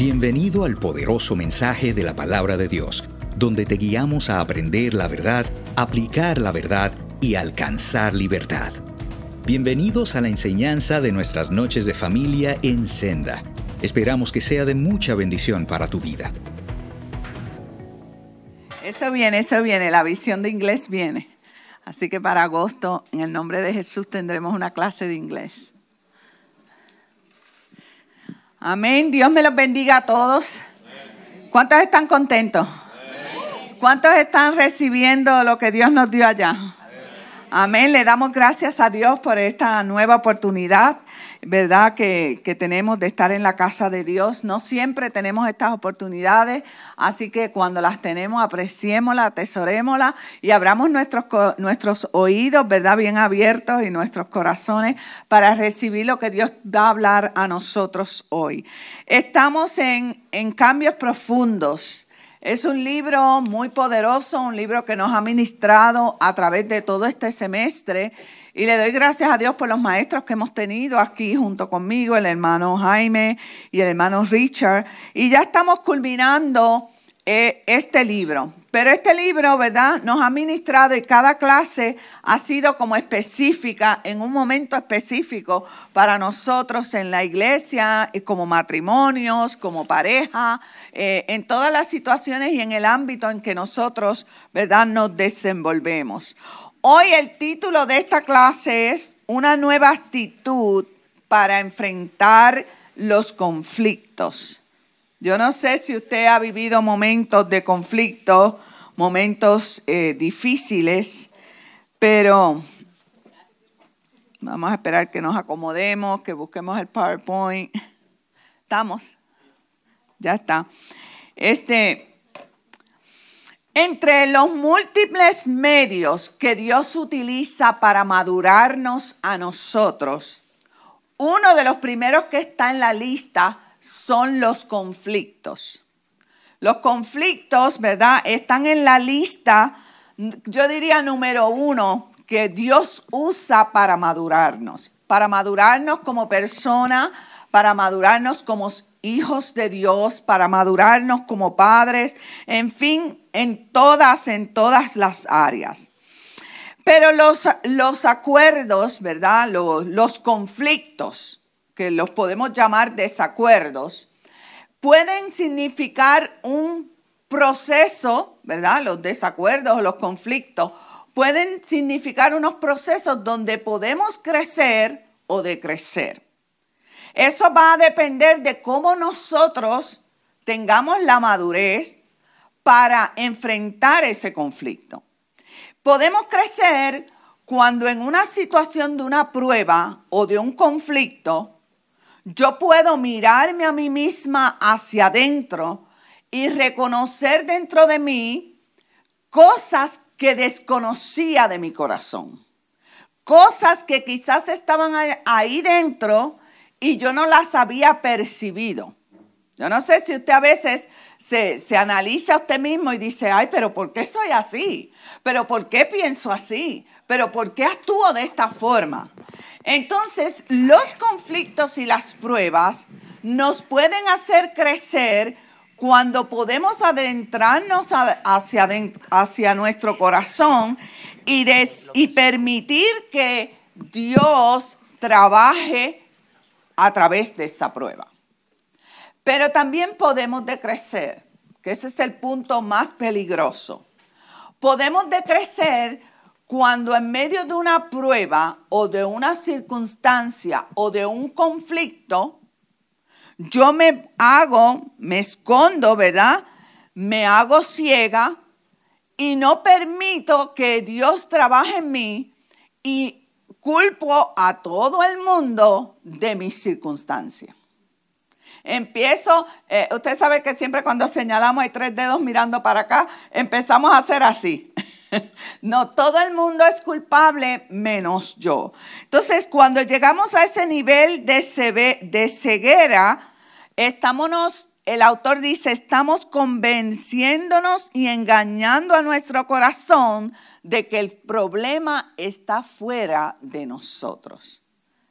Bienvenido al poderoso mensaje de la palabra de Dios, donde te guiamos a aprender la verdad, aplicar la verdad y alcanzar libertad. Bienvenidos a la enseñanza de nuestras noches de familia en Senda. Esperamos que sea de mucha bendición para tu vida. Eso viene, eso viene, la visión de inglés viene. Así que para agosto, en el nombre de Jesús, tendremos una clase de inglés. Amén. Dios me los bendiga a todos. ¿Cuántos están contentos? ¿Cuántos están recibiendo lo que Dios nos dio allá? Amén. Le damos gracias a Dios por esta nueva oportunidad ¿verdad? Que, tenemos de estar en la casa de Dios. No siempre tenemos estas oportunidades, así que cuando las tenemos, apreciémoslas, atesorémoslas y abramos nuestros, nuestros oídos, ¿verdad? Bien abiertos y nuestros corazones para recibir lo que Dios va a hablar a nosotros hoy. Estamos en, en cambios profundos. Es un libro muy poderoso, un libro que nos ha ministrado a través de todo este semestre y le doy gracias a Dios por los maestros que hemos tenido aquí junto conmigo, el hermano Jaime y el hermano Richard. Y ya estamos culminando eh, este libro. Pero este libro, ¿verdad? Nos ha ministrado y cada clase ha sido como específica, en un momento específico para nosotros en la iglesia, como matrimonios, como pareja, eh, en todas las situaciones y en el ámbito en que nosotros, ¿verdad? Nos desenvolvemos. Hoy el título de esta clase es Una nueva actitud para enfrentar los conflictos. Yo no sé si usted ha vivido momentos de conflicto, momentos eh, difíciles, pero vamos a esperar que nos acomodemos, que busquemos el PowerPoint. ¿Estamos? Ya está. Este, entre los múltiples medios que Dios utiliza para madurarnos a nosotros, uno de los primeros que está en la lista son los conflictos. Los conflictos, ¿verdad? Están en la lista, yo diría número uno, que Dios usa para madurarnos, para madurarnos como persona, para madurarnos como hijos de Dios, para madurarnos como padres, en fin, en todas, en todas las áreas. Pero los, los acuerdos, ¿verdad? Los, los conflictos, que los podemos llamar desacuerdos, pueden significar un proceso, ¿verdad? Los desacuerdos o los conflictos pueden significar unos procesos donde podemos crecer o decrecer. Eso va a depender de cómo nosotros tengamos la madurez para enfrentar ese conflicto. Podemos crecer cuando en una situación de una prueba o de un conflicto, yo puedo mirarme a mí misma hacia adentro y reconocer dentro de mí cosas que desconocía de mi corazón. Cosas que quizás estaban ahí dentro y yo no las había percibido. Yo no sé si usted a veces se, analiza a usted mismo y dice, ay, pero ¿por qué soy así? ¿Pero por qué pienso así? ¿Pero por qué actúo de esta forma? Entonces, los conflictos y las pruebas nos pueden hacer crecer cuando podemos adentrarnos hacia, hacia nuestro corazón y, y permitir que Dios trabaje a través de esa prueba. Pero también podemos decrecer, que ese es el punto más peligroso. Podemos decrecer cuando en medio de una prueba o de una circunstancia o de un conflicto, yo me hago, me escondo, ¿verdad? Me hago ciega y no permito que Dios trabaje en mí y culpo a todo el mundo de mis circunstancias. Empiezo, eh, usted sabe que siempre cuando señalamos hay tres dedos mirando para acá, empezamos a hacer así. no, todo el mundo es culpable menos yo. Entonces, cuando llegamos a ese nivel de, de ceguera, estamos, el autor dice, estamos convenciéndonos y engañando a nuestro corazón de que el problema está fuera de nosotros,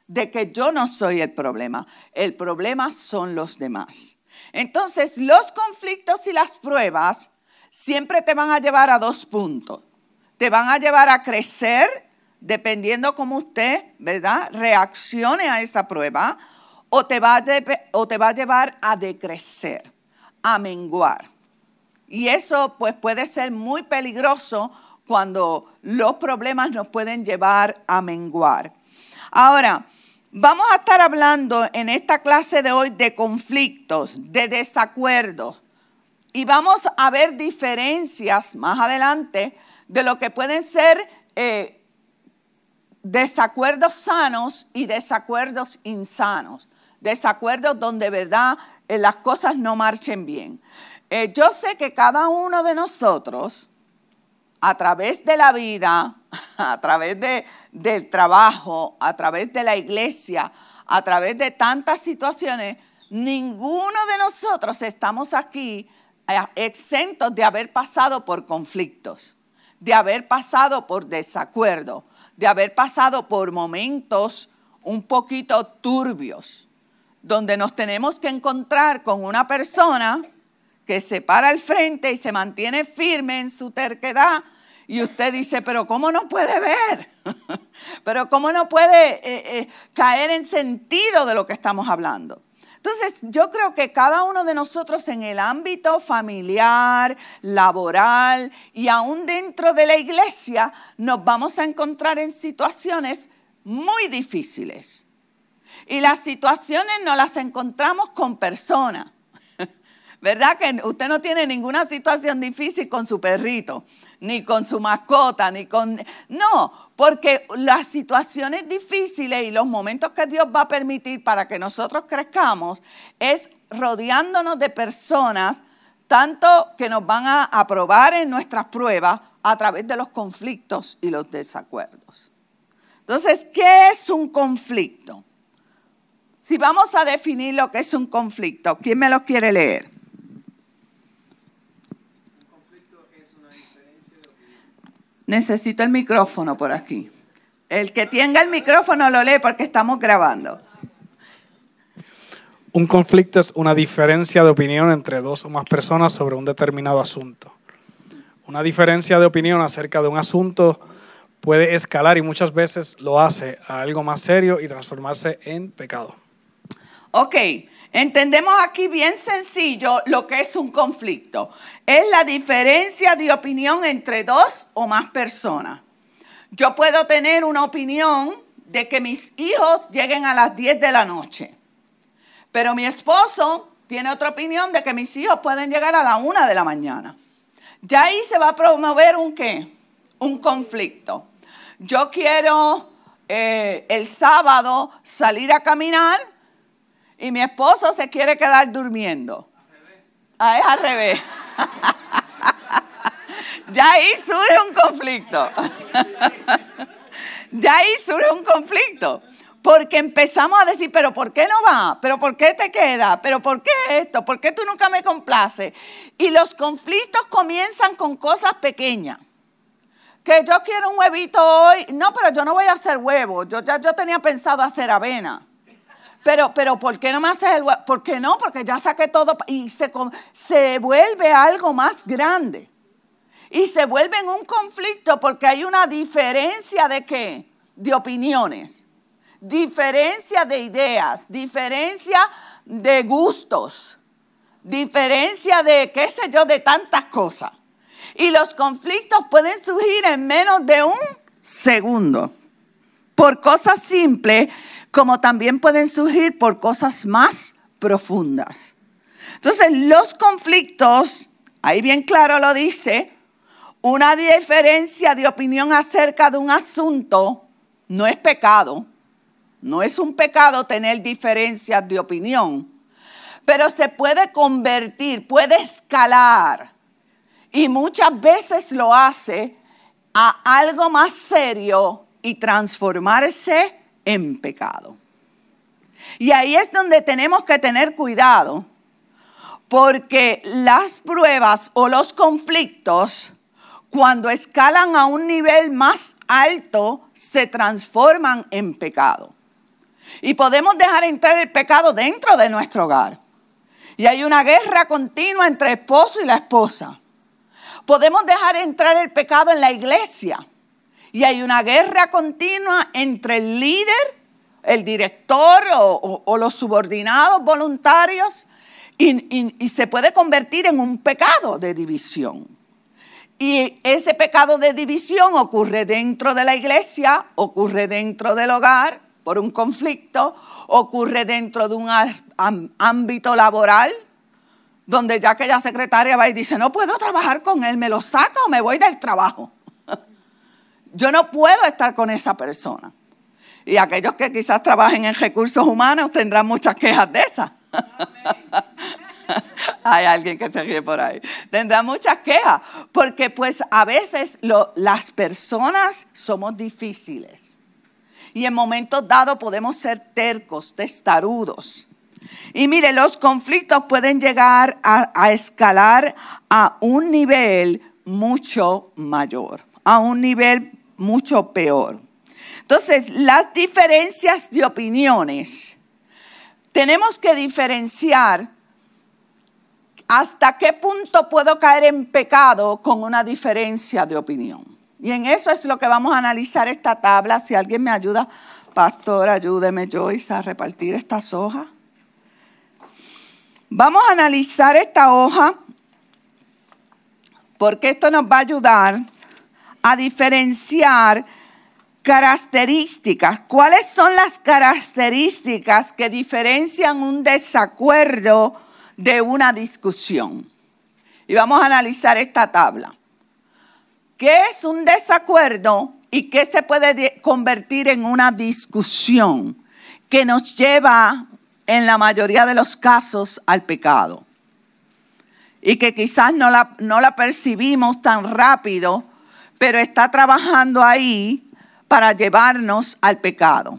de que yo no soy el problema, el problema son los demás. Entonces, los conflictos y las pruebas siempre te van a llevar a dos puntos. Te van a llevar a crecer, dependiendo cómo usted, ¿verdad?, reaccione a esa prueba, o te va a, o te va a llevar a decrecer, a menguar. Y eso pues puede ser muy peligroso cuando los problemas nos pueden llevar a menguar. Ahora, vamos a estar hablando en esta clase de hoy de conflictos, de desacuerdos. Y vamos a ver diferencias más adelante de lo que pueden ser eh, desacuerdos sanos y desacuerdos insanos. Desacuerdos donde, verdad, eh, las cosas no marchen bien. Eh, yo sé que cada uno de nosotros a través de la vida, a través del trabajo, a través de la iglesia, a través de tantas situaciones, ninguno de nosotros estamos aquí eh, exentos de haber pasado por conflictos, de haber pasado por desacuerdo, de haber pasado por momentos un poquito turbios, donde nos tenemos que encontrar con una persona que se para al frente y se mantiene firme en su terquedad. Y usted dice, pero ¿cómo no puede ver? pero ¿cómo no puede eh, eh, caer en sentido de lo que estamos hablando? Entonces, yo creo que cada uno de nosotros en el ámbito familiar, laboral y aún dentro de la iglesia, nos vamos a encontrar en situaciones muy difíciles. Y las situaciones no las encontramos con personas. ¿Verdad que usted no tiene ninguna situación difícil con su perrito, ni con su mascota, ni con... No, porque las situaciones difíciles y los momentos que Dios va a permitir para que nosotros crezcamos es rodeándonos de personas, tanto que nos van a aprobar en nuestras pruebas a través de los conflictos y los desacuerdos. Entonces, ¿qué es un conflicto? Si vamos a definir lo que es un conflicto, ¿quién me lo quiere leer? Necesito el micrófono por aquí. El que tenga el micrófono lo lee porque estamos grabando. Un conflicto es una diferencia de opinión entre dos o más personas sobre un determinado asunto. Una diferencia de opinión acerca de un asunto puede escalar y muchas veces lo hace a algo más serio y transformarse en pecado. Ok, Entendemos aquí bien sencillo lo que es un conflicto. Es la diferencia de opinión entre dos o más personas. Yo puedo tener una opinión de que mis hijos lleguen a las 10 de la noche, pero mi esposo tiene otra opinión de que mis hijos pueden llegar a la 1 de la mañana. Ya ahí se va a promover un qué? Un conflicto. Yo quiero eh, el sábado salir a caminar y mi esposo se quiere quedar durmiendo. Ah, es al revés. ya ahí surge un conflicto. ya ahí surge un conflicto. Porque empezamos a decir, pero ¿por qué no va? ¿Pero por qué te queda? ¿Pero por qué esto? ¿Por qué tú nunca me complaces? Y los conflictos comienzan con cosas pequeñas. Que yo quiero un huevito hoy. No, pero yo no voy a hacer huevo. Yo ya yo tenía pensado hacer avena. Pero, pero, ¿por qué no me haces el huevo? ¿Por qué no? Porque ya saqué todo y se, se vuelve algo más grande. Y se vuelve en un conflicto porque hay una diferencia de qué? De opiniones, diferencia de ideas, diferencia de gustos, diferencia de, qué sé yo, de tantas cosas. Y los conflictos pueden surgir en menos de un segundo por cosas simples como también pueden surgir por cosas más profundas. Entonces, los conflictos, ahí bien claro lo dice, una diferencia de opinión acerca de un asunto no es pecado. No es un pecado tener diferencias de opinión, pero se puede convertir, puede escalar y muchas veces lo hace a algo más serio y transformarse en pecado. Y ahí es donde tenemos que tener cuidado, porque las pruebas o los conflictos, cuando escalan a un nivel más alto, se transforman en pecado. Y podemos dejar entrar el pecado dentro de nuestro hogar. Y hay una guerra continua entre el esposo y la esposa. Podemos dejar entrar el pecado en la iglesia. Y hay una guerra continua entre el líder, el director o, los subordinados voluntarios. y se puede convertir en un pecado de división. Y ese pecado de división ocurre dentro de la iglesia, ocurre dentro del hogar por un conflicto, ocurre dentro de un ámbito laboral, donde ya aquella secretaria va y dice, no puedo trabajar con él, me lo saca o me voy del trabajo. Yo no puedo estar con esa persona. Y aquellos que quizás trabajen en recursos humanos tendrán muchas quejas de esas. Hay alguien que se ríe por ahí. Tendrá muchas quejas, porque pues a veces las personas somos difíciles. Y en momentos dados podemos ser tercos, testarudos. Y mire, los conflictos pueden llegar a, a escalar a un nivel mucho mayor, a un nivel mucho peor. Entonces, las diferencias de opiniones, tenemos que diferenciar ¿Hasta qué punto puedo caer en pecado con una diferencia de opinión? Y en eso es lo que vamos a analizar esta tabla. Si alguien me ayuda, pastor, ayúdeme Joyce a repartir estas hojas. Vamos a analizar esta hoja porque esto nos va a ayudar a diferenciar características. ¿Cuáles son las características que diferencian un desacuerdo de una discusión. Y vamos a analizar esta tabla. ¿Qué es un desacuerdo y qué se puede convertir en una discusión que nos lleva en la mayoría de los casos al pecado? Y que quizás no la, no la percibimos tan rápido, pero está trabajando ahí para llevarnos al pecado.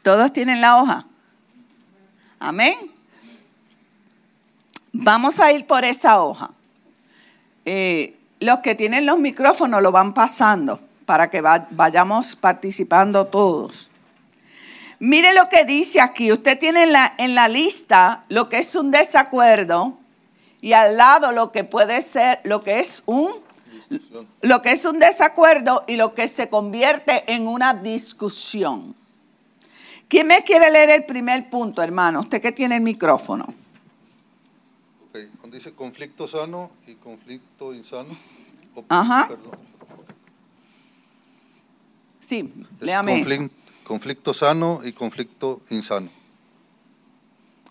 ¿Todos tienen la hoja? Amén. Vamos a ir por esa hoja. Eh, los que tienen los micrófonos lo van pasando para que vayamos participando todos. Mire lo que dice aquí. Usted tiene en la, en la lista lo que es un desacuerdo y al lado lo que puede ser, lo que es un, lo que es un desacuerdo y lo que se convierte en una discusión. ¿Quién me quiere leer el primer punto, hermano? Usted que tiene el micrófono. Ok, Cuando dice conflicto sano y conflicto insano. Ajá. Perdón. Sí, léame eso. Conflicto sano y conflicto insano.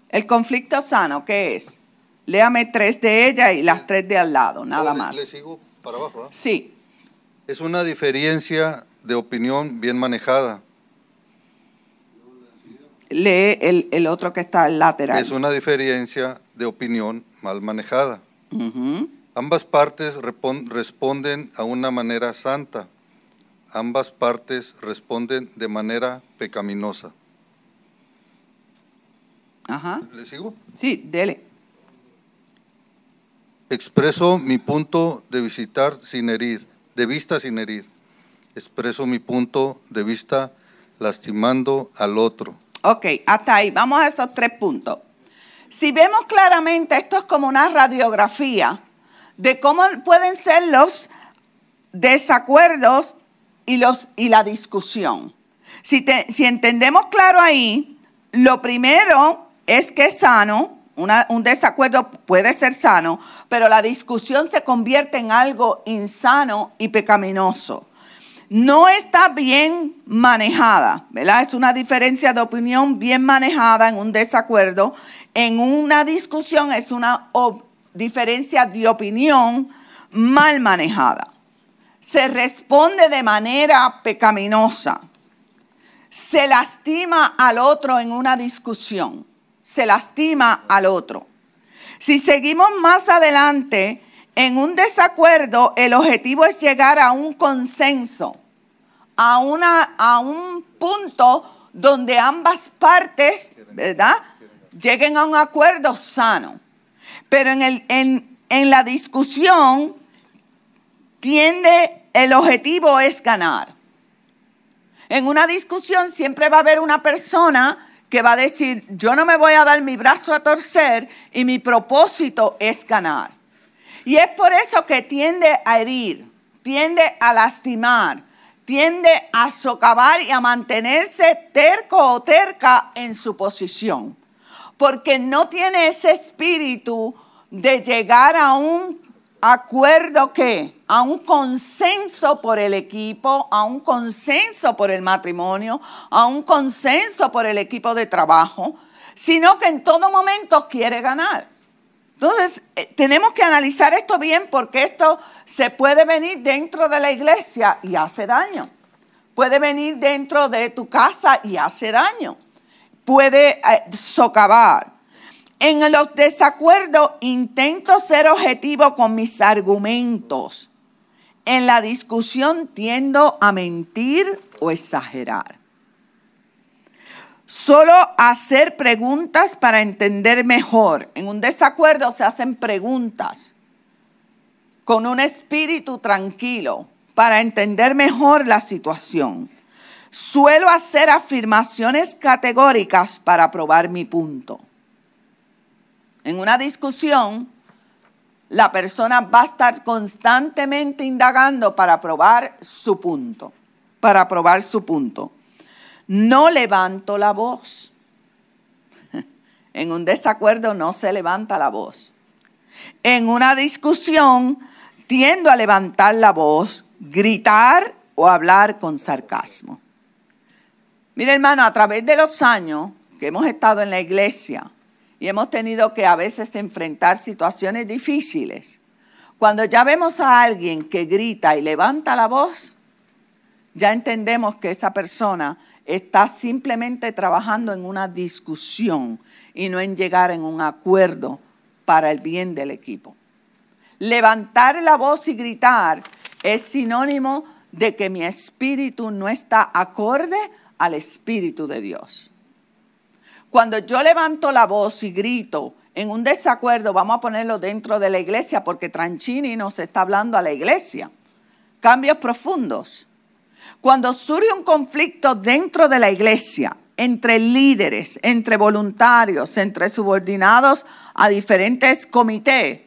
El conflicto sano, ¿qué es? Léame tres de ellas y las tres de al lado, nada más. ¿Le sigo para abajo? Sí. Es una diferencia de opinión bien manejada lee el, otro que está al lateral. Es una diferencia de opinión mal manejada. Ambas partes responden a una manera santa. Ambas partes responden de manera pecaminosa. Ajá. ¿Le sigo? Sí, dele. Expreso mi punto de visitar sin herir, de vista sin herir. Expreso mi punto de vista lastimando al otro Ok, hasta ahí. Vamos a esos tres puntos. Si vemos claramente, esto es como una radiografía de cómo pueden ser los desacuerdos y, los, y la discusión. Si, entendemos claro ahí, lo primero es que es sano, un desacuerdo puede ser sano, pero la discusión se convierte en algo insano y pecaminoso no está bien manejada, ¿verdad? Es una diferencia de opinión bien manejada en un desacuerdo. En una discusión es una diferencia de opinión mal manejada. Se responde de manera pecaminosa. Se lastima al otro en una discusión. Se lastima al otro. Si seguimos más adelante, en un desacuerdo, el objetivo es llegar a un consenso, a, una, a un punto donde ambas partes, ¿verdad?, lleguen a un acuerdo sano. Pero en, el, en, en la discusión, tiende, el objetivo es ganar. En una discusión siempre va a haber una persona que va a decir, yo no me voy a dar mi brazo a torcer y mi propósito es ganar. Y es por eso que tiende a herir, tiende a lastimar, tiende a socavar y a mantenerse terco o terca en su posición. Porque no tiene ese espíritu de llegar a un acuerdo que, a un consenso por el equipo, a un consenso por el matrimonio, a un consenso por el equipo de trabajo, sino que en todo momento quiere ganar. Entonces, eh, tenemos que analizar esto bien porque esto se puede venir dentro de la iglesia y hace daño. Puede venir dentro de tu casa y hace daño. Puede eh, socavar. En los desacuerdos intento ser objetivo con mis argumentos. En la discusión tiendo a mentir o exagerar. Solo hacer preguntas para entender mejor. En un desacuerdo se hacen preguntas con un espíritu tranquilo para entender mejor la situación. Suelo hacer afirmaciones categóricas para probar mi punto. En una discusión, la persona va a estar constantemente indagando para probar su punto, para probar su punto. No levanto la voz. En un desacuerdo no se levanta la voz. En una discusión tiendo a levantar la voz, gritar o hablar con sarcasmo. Mire hermano, a través de los años que hemos estado en la iglesia y hemos tenido que a veces enfrentar situaciones difíciles, cuando ya vemos a alguien que grita y levanta la voz, ya entendemos que esa persona está simplemente trabajando en una discusión y no en llegar en un acuerdo para el bien del equipo. Levantar la voz y gritar es sinónimo de que mi espíritu no está acorde al espíritu de Dios. Cuando yo levanto la voz y grito en un desacuerdo, vamos a ponerlo dentro de la iglesia porque Tranchini nos está hablando a la iglesia. Cambios profundos. Cuando surge un conflicto dentro de la iglesia, entre líderes, entre voluntarios, entre subordinados a diferentes comités,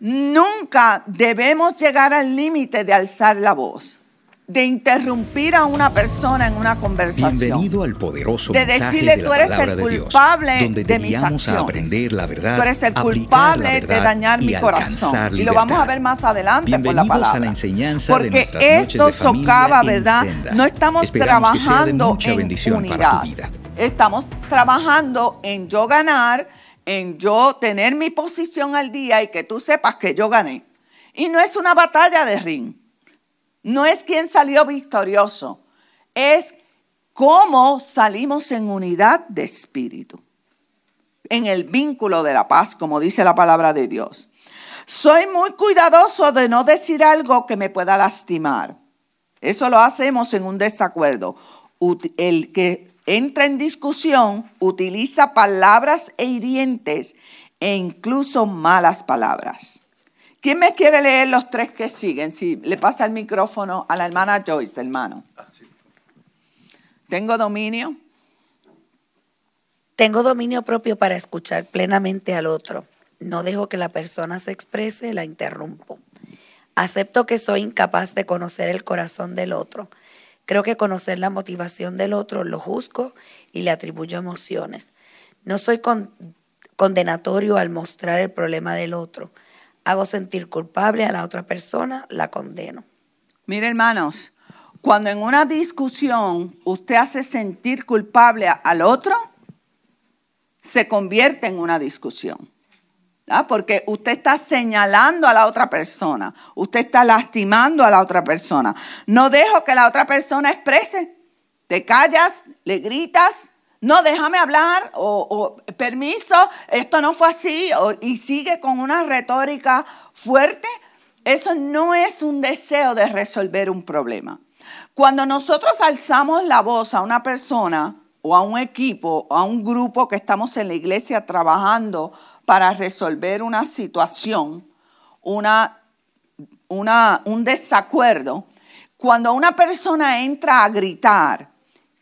nunca debemos llegar al límite de alzar la voz de interrumpir a una persona en una conversación. Bienvenido al poderoso de decirle tú eres el culpable de, de mis acciones. A aprender la verdad, tú eres el culpable de dañar mi corazón. Y lo vamos a ver más adelante por la palabra. A la enseñanza Porque de esto socava, ¿verdad? No estamos trabajando en unidad. Estamos trabajando en yo ganar, en yo tener mi posición al día y que tú sepas que yo gané. Y no es una batalla de ring. No es quién salió victorioso, es cómo salimos en unidad de espíritu, en el vínculo de la paz, como dice la palabra de Dios. Soy muy cuidadoso de no decir algo que me pueda lastimar. Eso lo hacemos en un desacuerdo. El que entra en discusión utiliza palabras e hirientes e incluso malas palabras. ¿Quién me quiere leer los tres que siguen? Si le pasa el micrófono a la hermana Joyce, hermano. ¿Tengo dominio? Tengo dominio propio para escuchar plenamente al otro. No dejo que la persona se exprese, la interrumpo. Acepto que soy incapaz de conocer el corazón del otro. Creo que conocer la motivación del otro lo juzgo y le atribuyo emociones. No soy condenatorio al mostrar el problema del otro hago sentir culpable a la otra persona, la condeno. Mire, hermanos, cuando en una discusión usted hace sentir culpable al otro, se convierte en una discusión. Porque usted está señalando a la otra persona, usted está lastimando a la otra persona. No dejo que la otra persona exprese. Te callas, le gritas, no, déjame hablar, o, permiso, esto no fue así, y sigue con una retórica fuerte, eso no es un deseo de resolver un problema. Cuando nosotros alzamos la voz a una persona o a un equipo, o a un grupo que estamos en la iglesia trabajando para resolver una situación, una, una, un desacuerdo, cuando una persona entra a gritar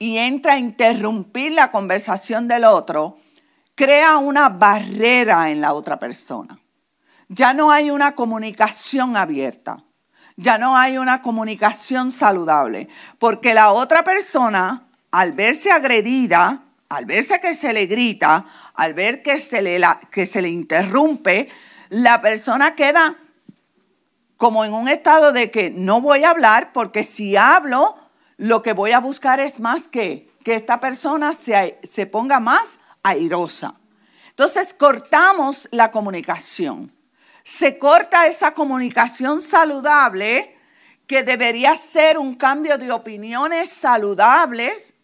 y entra a interrumpir la conversación del otro, crea una barrera en la otra persona. Ya no hay una comunicación abierta, ya no hay una comunicación saludable, porque la otra persona, al verse agredida, al verse que se le grita, al ver que se le, que se le interrumpe, la persona queda como en un estado de que no voy a hablar porque si hablo, lo que voy a buscar es más que que esta persona se, se ponga más airosa. Entonces cortamos la comunicación. Se corta esa comunicación saludable que debería ser un cambio de opiniones saludables,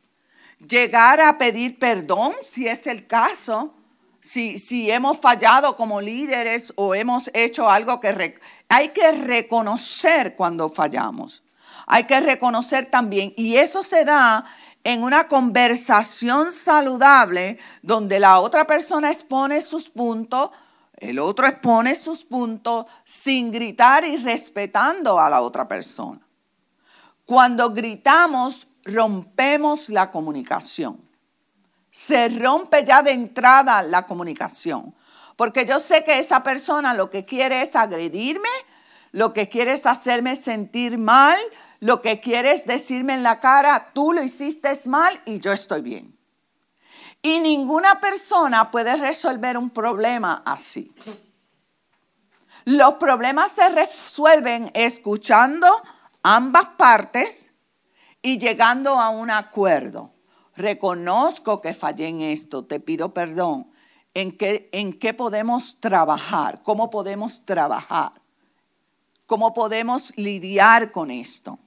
llegar a pedir perdón si es el caso, si, si hemos fallado como líderes o hemos hecho algo que hay que reconocer cuando fallamos. Hay que reconocer también, y eso se da en una conversación saludable donde la otra persona expone sus puntos, el otro expone sus puntos sin gritar y respetando a la otra persona. Cuando gritamos, rompemos la comunicación. Se rompe ya de entrada la comunicación. Porque yo sé que esa persona lo que quiere es agredirme, lo que quiere es hacerme sentir mal, lo que quiere es decirme en la cara, tú lo hiciste mal y yo estoy bien. Y ninguna persona puede resolver un problema así. Los problemas se resuelven escuchando ambas partes y llegando a un acuerdo. Reconozco que fallé en esto, te pido perdón. ¿En qué, en qué podemos trabajar? ¿Cómo podemos trabajar? ¿Cómo podemos lidiar con esto?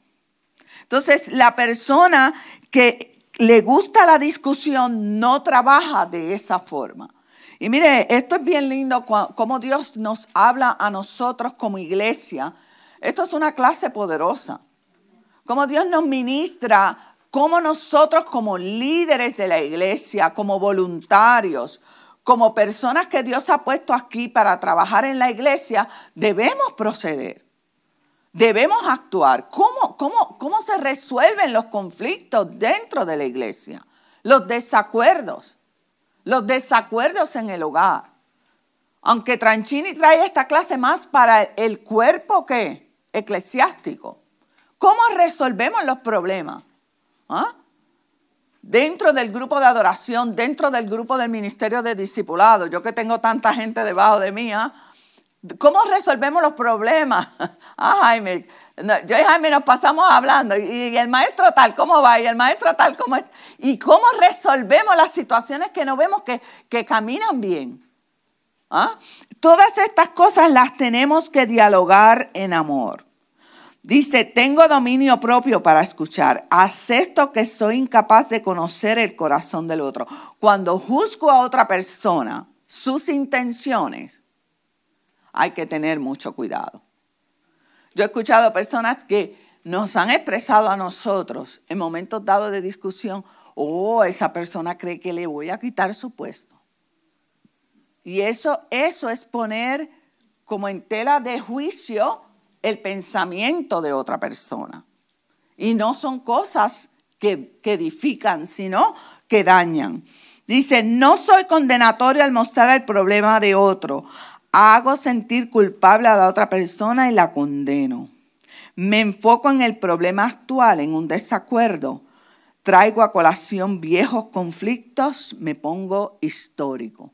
Entonces, la persona que le gusta la discusión no trabaja de esa forma. Y mire, esto es bien lindo como Dios nos habla a nosotros como iglesia. Esto es una clase poderosa. Como Dios nos ministra, como nosotros como líderes de la iglesia, como voluntarios, como personas que Dios ha puesto aquí para trabajar en la iglesia, debemos proceder. Debemos actuar. ¿Cómo, se resuelven los conflictos dentro de la iglesia? Los desacuerdos. Los desacuerdos en el hogar. Aunque Tranchini trae esta clase más para el cuerpo que eclesiástico. ¿Cómo resolvemos los problemas? ¿Ah? Dentro del grupo de adoración, dentro del grupo del ministerio de discipulado, yo que tengo tanta gente debajo de mí, ¿ah? ¿Cómo resolvemos los problemas? Ah, Jaime, yo y Jaime nos pasamos hablando y, el maestro tal, ¿cómo va? Y el maestro tal, ¿cómo es? ¿Y cómo resolvemos las situaciones que no vemos que, que caminan bien? ¿Ah? Todas estas cosas las tenemos que dialogar en amor. Dice, tengo dominio propio para escuchar. Acepto que soy incapaz de conocer el corazón del otro. Cuando juzgo a otra persona, sus intenciones, hay que tener mucho cuidado. Yo he escuchado personas que nos han expresado a nosotros en momentos dados de discusión, oh, esa persona cree que le voy a quitar su puesto. Y eso, eso es poner como en tela de juicio el pensamiento de otra persona. Y no son cosas que, edifican, sino que dañan. Dice, no soy condenatorio al mostrar el problema de otro hago sentir culpable a la otra persona y la condeno. Me enfoco en el problema actual, en un desacuerdo. Traigo a colación viejos conflictos, me pongo histórico.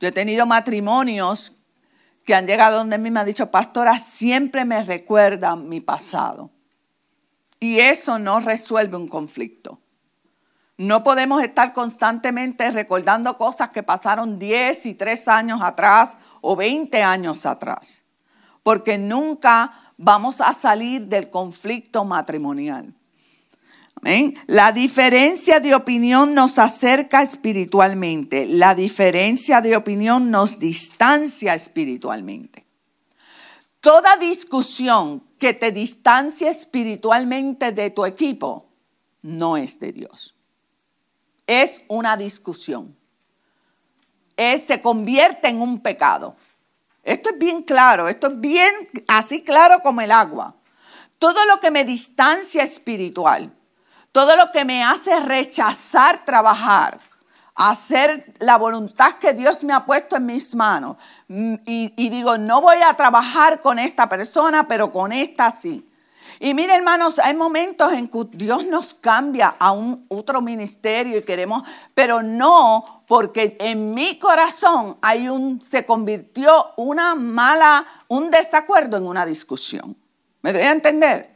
Yo he tenido matrimonios que han llegado donde mí me han dicho, pastora, siempre me recuerda mi pasado. Y eso no resuelve un conflicto. No podemos estar constantemente recordando cosas que pasaron 10 y 3 años atrás o 20 años atrás, porque nunca vamos a salir del conflicto matrimonial. La diferencia de opinión nos acerca espiritualmente, la diferencia de opinión nos distancia espiritualmente. Toda discusión que te distancia espiritualmente de tu equipo no es de Dios es una discusión. Se convierte en un pecado. Esto es bien claro, esto es bien así claro como el agua. Todo lo que me distancia espiritual, todo lo que me hace rechazar trabajar, hacer la voluntad que Dios me ha puesto en mis manos. Mm, y, digo, no voy a trabajar con esta persona, pero con esta sí. Y mire, hermanos, hay momentos en que Dios nos cambia a un otro ministerio y queremos, pero no porque en mi corazón hay un, se convirtió una mala, un desacuerdo en una discusión. ¿Me doy a entender?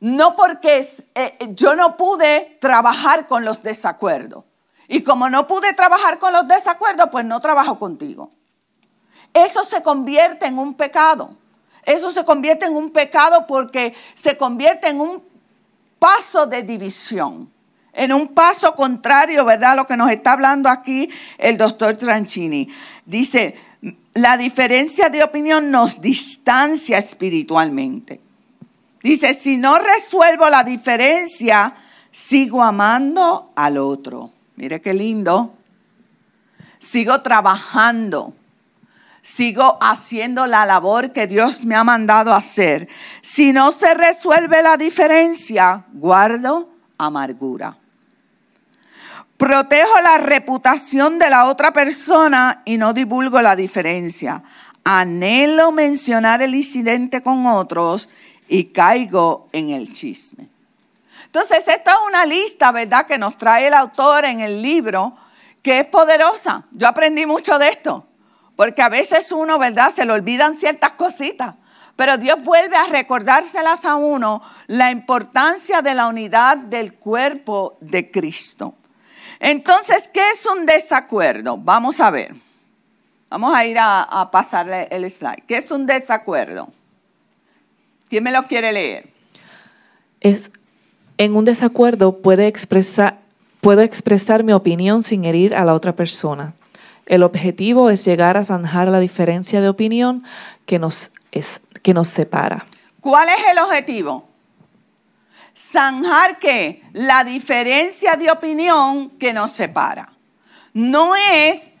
No porque eh, yo no pude trabajar con los desacuerdos. Y como no pude trabajar con los desacuerdos, pues no trabajo contigo. Eso se convierte en un pecado. Eso se convierte en un pecado porque se convierte en un paso de división, en un paso contrario, ¿verdad? Lo que nos está hablando aquí el doctor Tranchini. Dice, la diferencia de opinión nos distancia espiritualmente. Dice, si no resuelvo la diferencia, sigo amando al otro. Mire qué lindo. Sigo trabajando. Sigo haciendo la labor que Dios me ha mandado hacer. Si no se resuelve la diferencia, guardo amargura. Protejo la reputación de la otra persona y no divulgo la diferencia. Anhelo mencionar el incidente con otros y caigo en el chisme. Entonces, esta es una lista, ¿verdad?, que nos trae el autor en el libro, que es poderosa. Yo aprendí mucho de esto, porque a veces uno, ¿verdad?, se le olvidan ciertas cositas, pero Dios vuelve a recordárselas a uno la importancia de la unidad del cuerpo de Cristo. Entonces, ¿qué es un desacuerdo? Vamos a ver. Vamos a ir a, pasarle el slide. ¿Qué es un desacuerdo? ¿Quién me lo quiere leer? Es en un desacuerdo expresar, puedo expresar mi opinión sin herir a la otra persona. El objetivo es llegar a zanjar la diferencia de opinión que nos, que nos separa. ¿Cuál es el objetivo? Zanjar? La diferencia de opinión que nos separa. No es,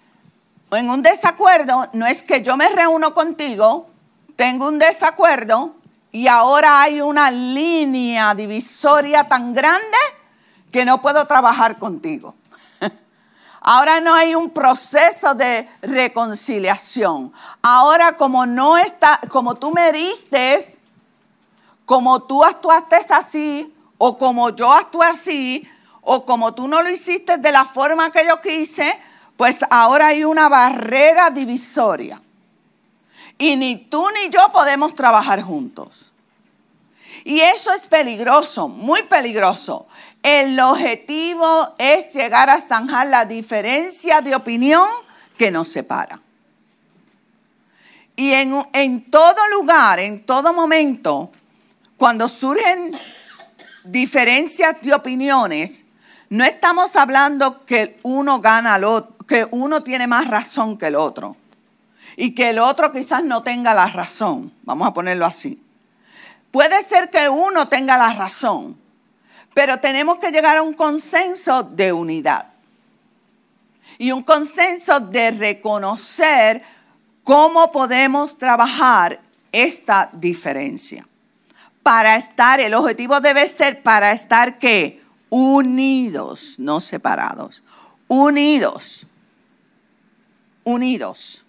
en un desacuerdo, no es que yo me reúno contigo, tengo un desacuerdo, y ahora hay una línea divisoria tan grande que no puedo trabajar contigo. Ahora no hay un proceso de reconciliación. Ahora como no está, como tú me diste, como tú actuaste así, o como yo actué así, o como tú no lo hiciste de la forma que yo quise, pues ahora hay una barrera divisoria. Y ni tú ni yo podemos trabajar juntos. Y eso es peligroso, muy peligroso. El objetivo es llegar a zanjar la diferencia de opinión que nos separa. Y en, en, todo lugar, en todo momento, cuando surgen diferencias de opiniones, no estamos hablando que uno gana al otro, que uno tiene más razón que el otro y que el otro quizás no tenga la razón. Vamos a ponerlo así. Puede ser que uno tenga la razón, pero tenemos que llegar a un consenso de unidad y un consenso de reconocer cómo podemos trabajar esta diferencia. Para estar, el objetivo debe ser para estar qué? Unidos, no separados. Unidos. Unidos.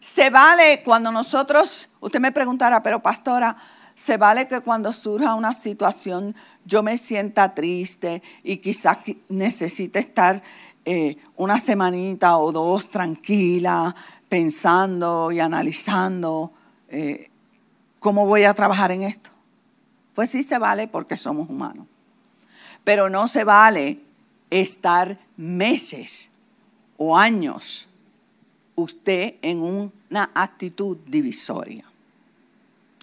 Se vale cuando nosotros, usted me preguntará, pero pastora, se vale que cuando surja una situación yo me sienta triste y quizás necesite estar eh, una semanita o dos tranquila, pensando y analizando eh, cómo voy a trabajar en esto. Pues sí se vale porque somos humanos. Pero no se vale estar meses o años usted en una actitud divisoria.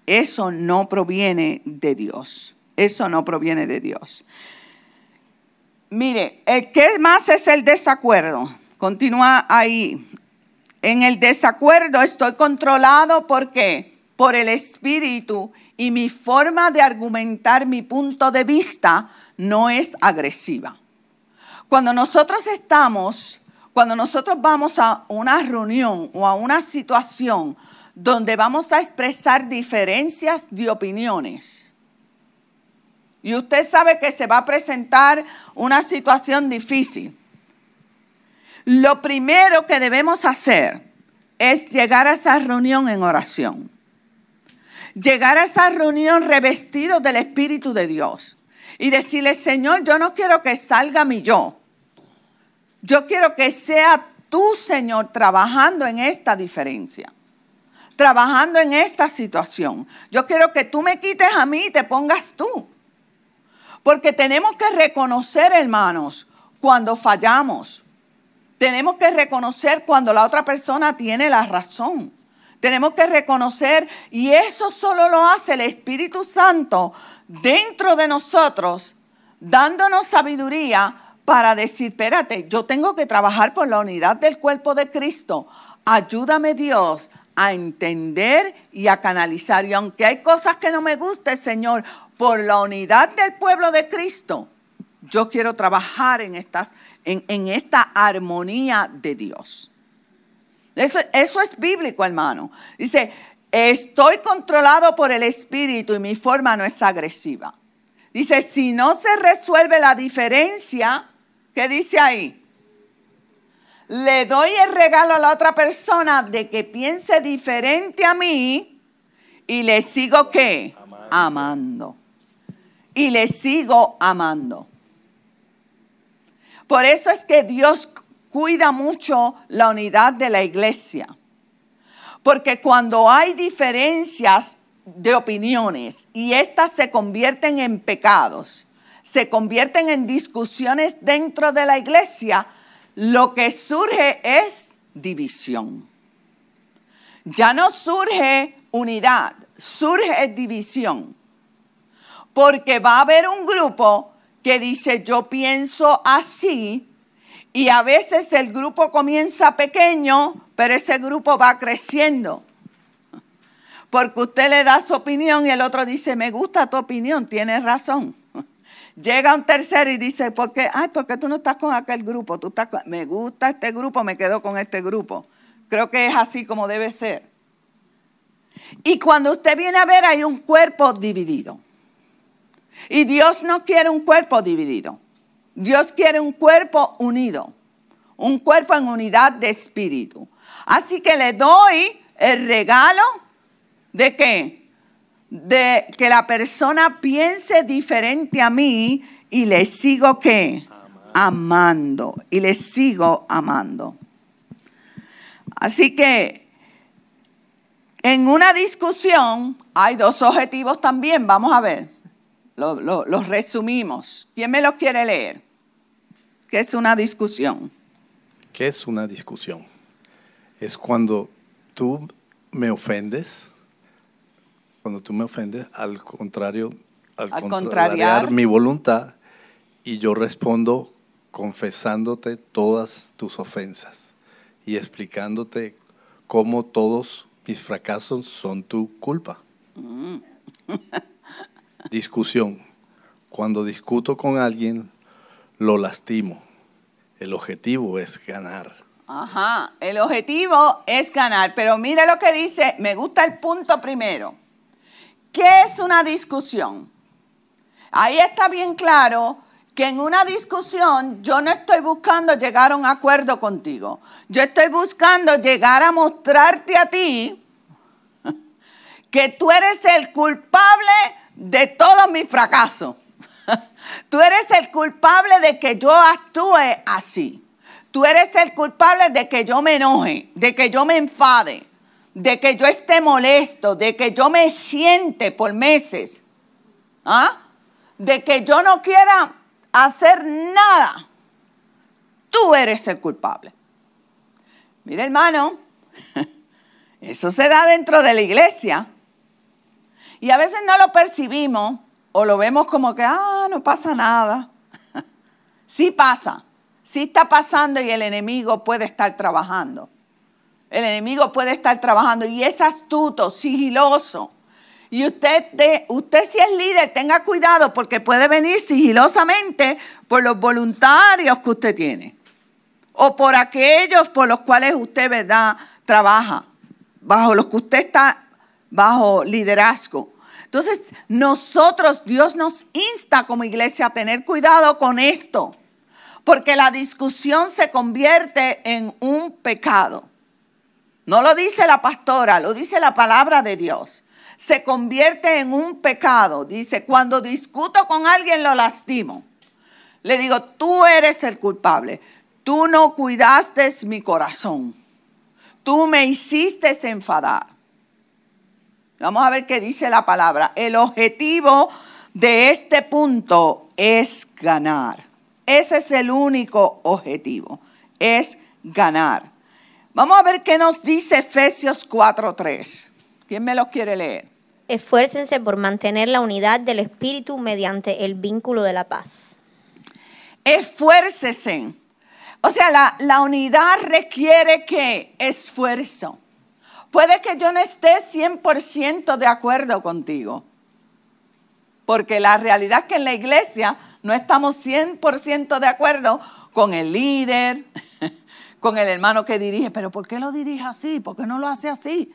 Eso no proviene de Dios. Eso no proviene de Dios. Mire, ¿qué más es el desacuerdo? Continúa ahí. En el desacuerdo estoy controlado por qué? Por el espíritu y mi forma de argumentar mi punto de vista no es agresiva. Cuando nosotros estamos Cuando nosotros vamos a una reunión o a una situación donde vamos a expresar diferencias de opiniones, y usted sabe que se va a presentar una situación difícil, lo primero que debemos hacer es llegar a esa reunión en oración. Llegar a esa reunión revestido del Espíritu de Dios y decirle, Señor, yo no quiero que salga mi yo. Yo quiero que sea tú, Señor, trabajando en esta diferencia, trabajando en esta situación. Yo quiero que tú me quites a mí y te pongas tú. Porque tenemos que reconocer, hermanos, cuando fallamos. Tenemos que reconocer cuando la otra persona tiene la razón. Tenemos que reconocer, y eso solo lo hace el Espíritu Santo dentro de nosotros, dándonos sabiduría para decir, espérate, yo tengo que trabajar por la unidad del cuerpo de Cristo. Ayúdame Dios a entender y a canalizar. Y aunque hay cosas que no me gusten, Señor, por la unidad del pueblo de Cristo, yo quiero trabajar en, estas, en, esta armonía de Dios. Eso, eso es bíblico, hermano. Dice, estoy controlado por el Espíritu y mi forma no es agresiva. Dice, si no se resuelve la diferencia, ¿qué dice ahí? Le doy el regalo a la otra persona de que piense diferente a mí y le sigo qué? Amando. Y le sigo amando. Por eso es que Dios cuida mucho la unidad de la iglesia. Porque cuando hay diferencias de opiniones y éstas se convierten en pecados, se convierten en discusiones dentro de la iglesia, lo que surge es división. Ya no surge unidad, surge división. Porque va a haber un grupo que dice yo pienso así y a veces el grupo comienza pequeño, pero ese grupo va creciendo. Porque usted le da su opinión y el otro dice, me gusta tu opinión, tienes razón. Llega un tercero y dice, ¿por qué? Ay, ¿por qué tú no estás con aquel grupo? Tú estás Me gusta este grupo, me quedo con este grupo. Creo que es así como debe ser. Y cuando usted viene a ver, hay un cuerpo dividido. Y Dios no quiere un cuerpo dividido. Dios quiere un cuerpo unido, un cuerpo en unidad de espíritu. Así que le doy el regalo de qué? De que la persona piense diferente a mí y le sigo qué? Amando. Y le sigo amando. Así que en una discusión hay dos objetivos también. Vamos a ver los resumimos. ¿Quién me los quiere leer? ¿Qué es una discusión? ¿Qué es una discusión? Es cuando tú me ofendes, cuando tú me ofendes, al contrario, al, contrariar mi voluntad, y yo respondo confesándote todas tus ofensas y explicándote cómo todos mis fracasos son tu culpa. Mm. Discusión. Cuando discuto con alguien, lo lastimo. El objetivo es ganar. Ajá, el objetivo es ganar. Pero mire lo que dice, me gusta el punto primero. ¿Qué es una discusión? Ahí está bien claro que en una discusión yo no estoy buscando llegar a un acuerdo contigo. Yo estoy buscando llegar a mostrarte a ti que tú eres el culpable de todos mis fracasos. Tú eres el culpable de que yo actúe así. Tú eres el culpable de que yo me enoje, de que yo me enfade, de que yo esté molesto, de que yo me siente por meses. ¿Ah? De que yo no quiera hacer nada. Tú eres el culpable. Mira, hermano, eso se da dentro de la iglesia. Y a veces no lo percibimos o lo vemos como que, ah, no pasa nada. sí pasa, sí está pasando y el enemigo puede estar trabajando. El enemigo puede estar trabajando y es astuto, sigiloso. Y usted, usted si es líder, tenga cuidado porque puede venir sigilosamente por los voluntarios que usted tiene. o por aquellos por los cuales usted, ¿verdad?, trabaja, bajo los que usted está bajo liderazgo. Entonces, nosotros, Dios nos insta como iglesia a tener cuidado con esto, porque la discusión se convierte en un pecado. No lo dice la pastora, lo dice la palabra de Dios. Se convierte en un pecado. Dice, cuando discuto con alguien lo lastimo. Le digo, tú eres el culpable. Tú no cuidaste mi corazón. Tú me hiciste enfadar. Vamos a ver qué dice la palabra. El objetivo de este punto es ganar. Ese es el único objetivo, es ganar. Vamos a ver qué nos dice Efesios 4:3. ¿Quién me lo quiere leer? Esfuércense por mantener la unidad del Espíritu mediante el vínculo de la paz. Esfuércese. O sea, la, la unidad requiere que esfuerzo. Puede que yo no esté 100% de acuerdo contigo, porque la realidad es que en la iglesia no estamos 100% de acuerdo con el líder, con el hermano que dirige, pero ¿por qué lo dirige así? ¿Por qué no lo hace así?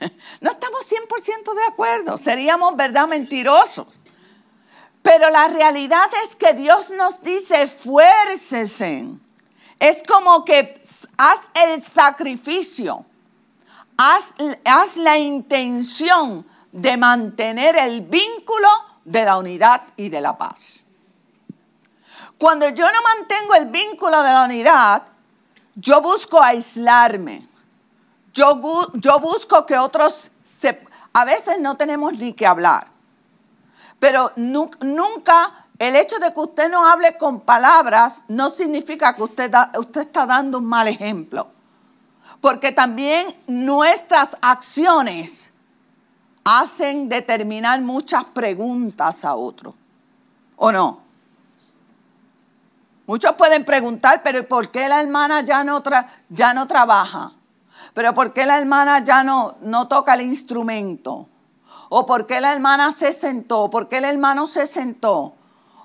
No estamos 100% de acuerdo, seríamos verdad mentirosos. Pero la realidad es que Dios nos dice, fuércese. Es como que haz el sacrificio haz, la intención de mantener el vínculo de la unidad y de la paz. Cuando yo no mantengo el vínculo de la unidad, yo busco aislarme. Yo, busco que otros se... A veces no tenemos ni que hablar. Pero nunca el hecho de que usted no hable con palabras no significa que usted, usted está dando un mal ejemplo porque también nuestras acciones hacen determinar muchas preguntas a otros. ¿O no? Muchos pueden preguntar, pero ¿por qué la hermana ya no, ya no trabaja? ¿Pero por qué la hermana ya no, no toca el instrumento? ¿O por qué la hermana se sentó? ¿Por qué el hermano se sentó?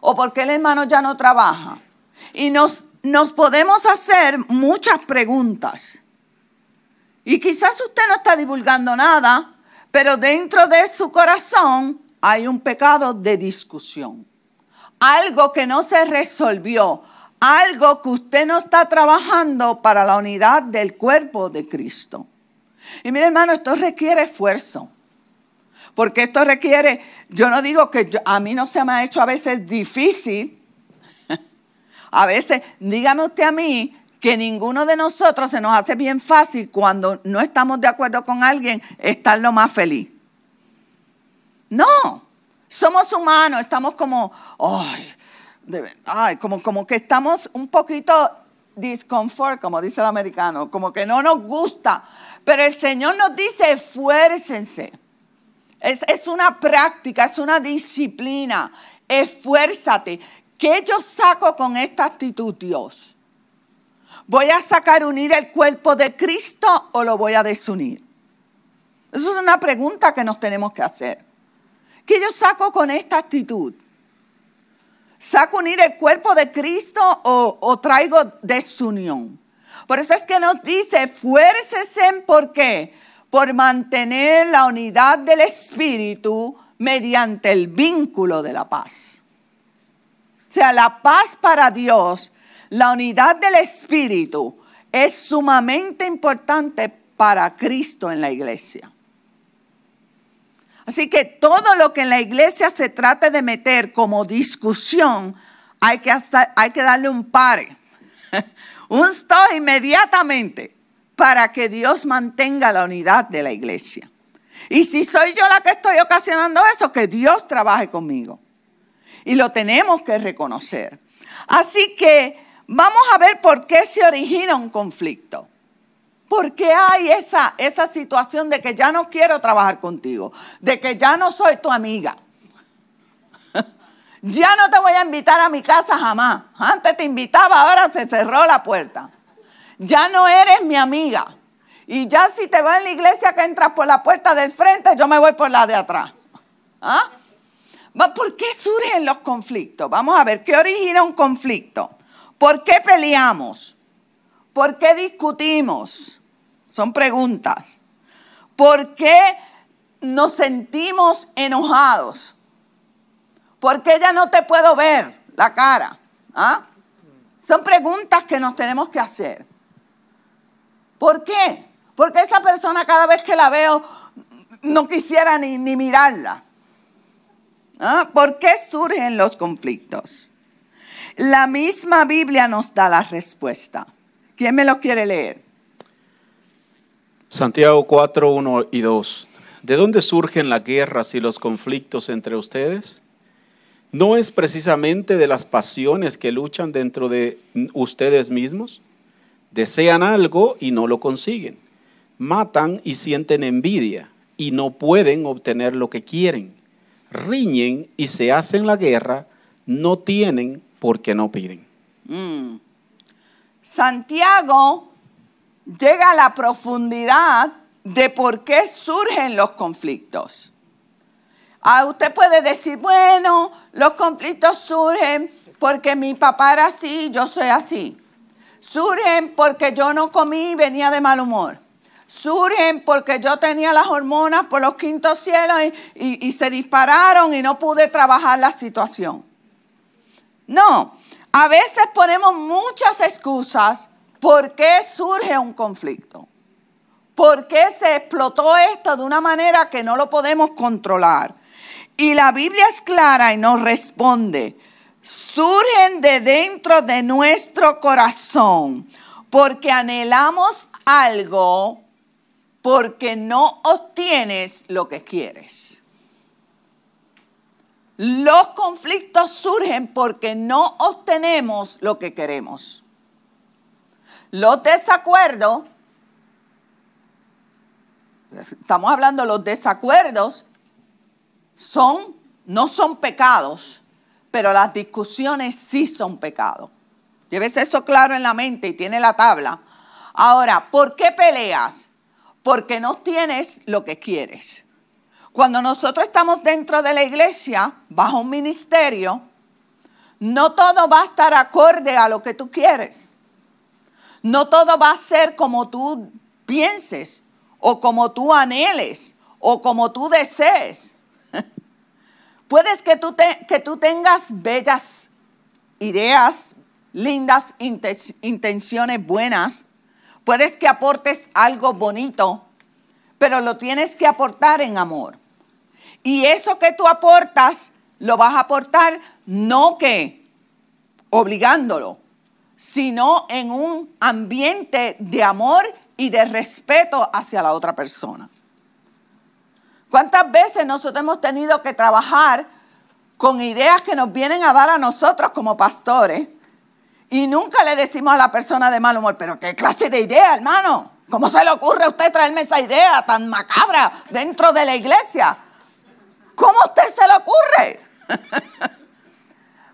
¿O por qué el hermano ya no trabaja? Y nos, nos podemos hacer muchas preguntas. Y quizás usted no está divulgando nada, pero dentro de su corazón hay un pecado de discusión. Algo que no se resolvió, algo que usted no está trabajando para la unidad del cuerpo de Cristo. Y mire hermano, esto requiere esfuerzo. Porque esto requiere, yo no digo que a mí no se me ha hecho a veces difícil. A veces, dígame usted a mí, que ninguno de nosotros se nos hace bien fácil cuando no estamos de acuerdo con alguien estar lo más feliz. No, somos humanos, estamos como, ay, como, como que estamos un poquito discomfort, como dice el americano, como que no nos gusta. Pero el Señor nos dice, esfuércense. Es, es una práctica, es una disciplina. Esfuérzate. ¿Qué yo saco con esta actitud, Dios? ¿Voy a sacar unir el cuerpo de Cristo o lo voy a desunir? Esa es una pregunta que nos tenemos que hacer. ¿Qué yo saco con esta actitud? ¿Saco unir el cuerpo de Cristo o, traigo desunión? Por eso es que nos dice, fuércesen, ¿por qué? Por mantener la unidad del Espíritu mediante el vínculo de la paz. O sea, la paz para Dios la unidad del Espíritu es sumamente importante para Cristo en la iglesia. Así que todo lo que en la iglesia se trate de meter como discusión, hay que, darle un pare, un stop inmediatamente para que Dios mantenga la unidad de la iglesia. Y si soy yo la que estoy ocasionando eso, que Dios trabaje conmigo. Y lo tenemos que reconocer. Así que Vamos a ver por qué se origina un conflicto. ¿Por qué hay esa, esa situación de que ya no quiero trabajar contigo? De que ya no soy tu amiga. ya no te voy a invitar a mi casa jamás. Antes te invitaba, ahora se cerró la puerta. Ya no eres mi amiga. Y ya si te va en la iglesia que entras por la puerta del frente, yo me voy por la de atrás. ¿Ah? ¿Por qué surgen los conflictos? Vamos a ver, ¿qué origina un conflicto? ¿Por qué peleamos? ¿Por qué discutimos? Son preguntas. ¿Por qué nos sentimos enojados? ¿Por qué ya no te puedo ver la cara? ¿Ah? Son preguntas que nos tenemos que hacer. ¿Por qué? Porque esa persona cada vez que la veo no quisiera ni, mirarla. ¿Ah? ¿Por qué surgen los conflictos? La misma Biblia nos da la respuesta. ¿Quién me lo quiere leer? Santiago 4, 1 y 2. ¿De dónde surgen las guerras y los conflictos entre ustedes? ¿No es precisamente de las pasiones que luchan dentro de ustedes mismos? Desean algo y no lo consiguen. Matan y sienten envidia y no pueden obtener lo que quieren. Riñen y se hacen la guerra, no tienen porque no piden. Mm. Santiago llega a la profundidad de por qué surgen los conflictos. Ah, usted puede decir, bueno, los conflictos surgen porque mi papá era así, yo soy así. Surgen porque yo no comí y venía de mal humor. Surgen porque yo tenía las hormonas por los quintos cielos y se dispararon y no pude trabajar la situación. No, a veces ponemos muchas excusas por qué surge un conflicto. ¿Por qué se explotó esto de una manera que no lo podemos controlar? Y la Biblia es clara y nos responde, surgen de dentro de nuestro corazón porque anhelamos algo porque no obtienes lo que quieres. Los conflictos surgen porque no obtenemos lo que queremos. Los desacuerdos, estamos hablando de los desacuerdos, son, no son pecados, pero las discusiones sí son pecados. Lleves eso claro en la mente y tiene la tabla. Ahora, ¿por qué peleas? Porque no tienes lo que quieres. Cuando nosotros estamos dentro de la iglesia, bajo un ministerio, no todo va a estar acorde a lo que tú quieres. No todo va a ser como tú pienses o como tú anheles o como tú desees. Puedes que tú, que tú tengas bellas ideas, lindas intenciones buenas. Puedes que aportes algo bonito, pero lo tienes que aportar en amor. Y eso que tú aportas, lo vas a aportar no que obligándolo, sino en un ambiente de amor y de respeto hacia la otra persona. ¿Cuántas veces nosotros hemos tenido que trabajar con ideas que nos vienen a dar a nosotros como pastores y nunca le decimos a la persona de mal humor, pero qué clase de idea, hermano? ¿Cómo se le ocurre a usted traerme esa idea tan macabra dentro de la iglesia? ¿Cómo a usted se le ocurre?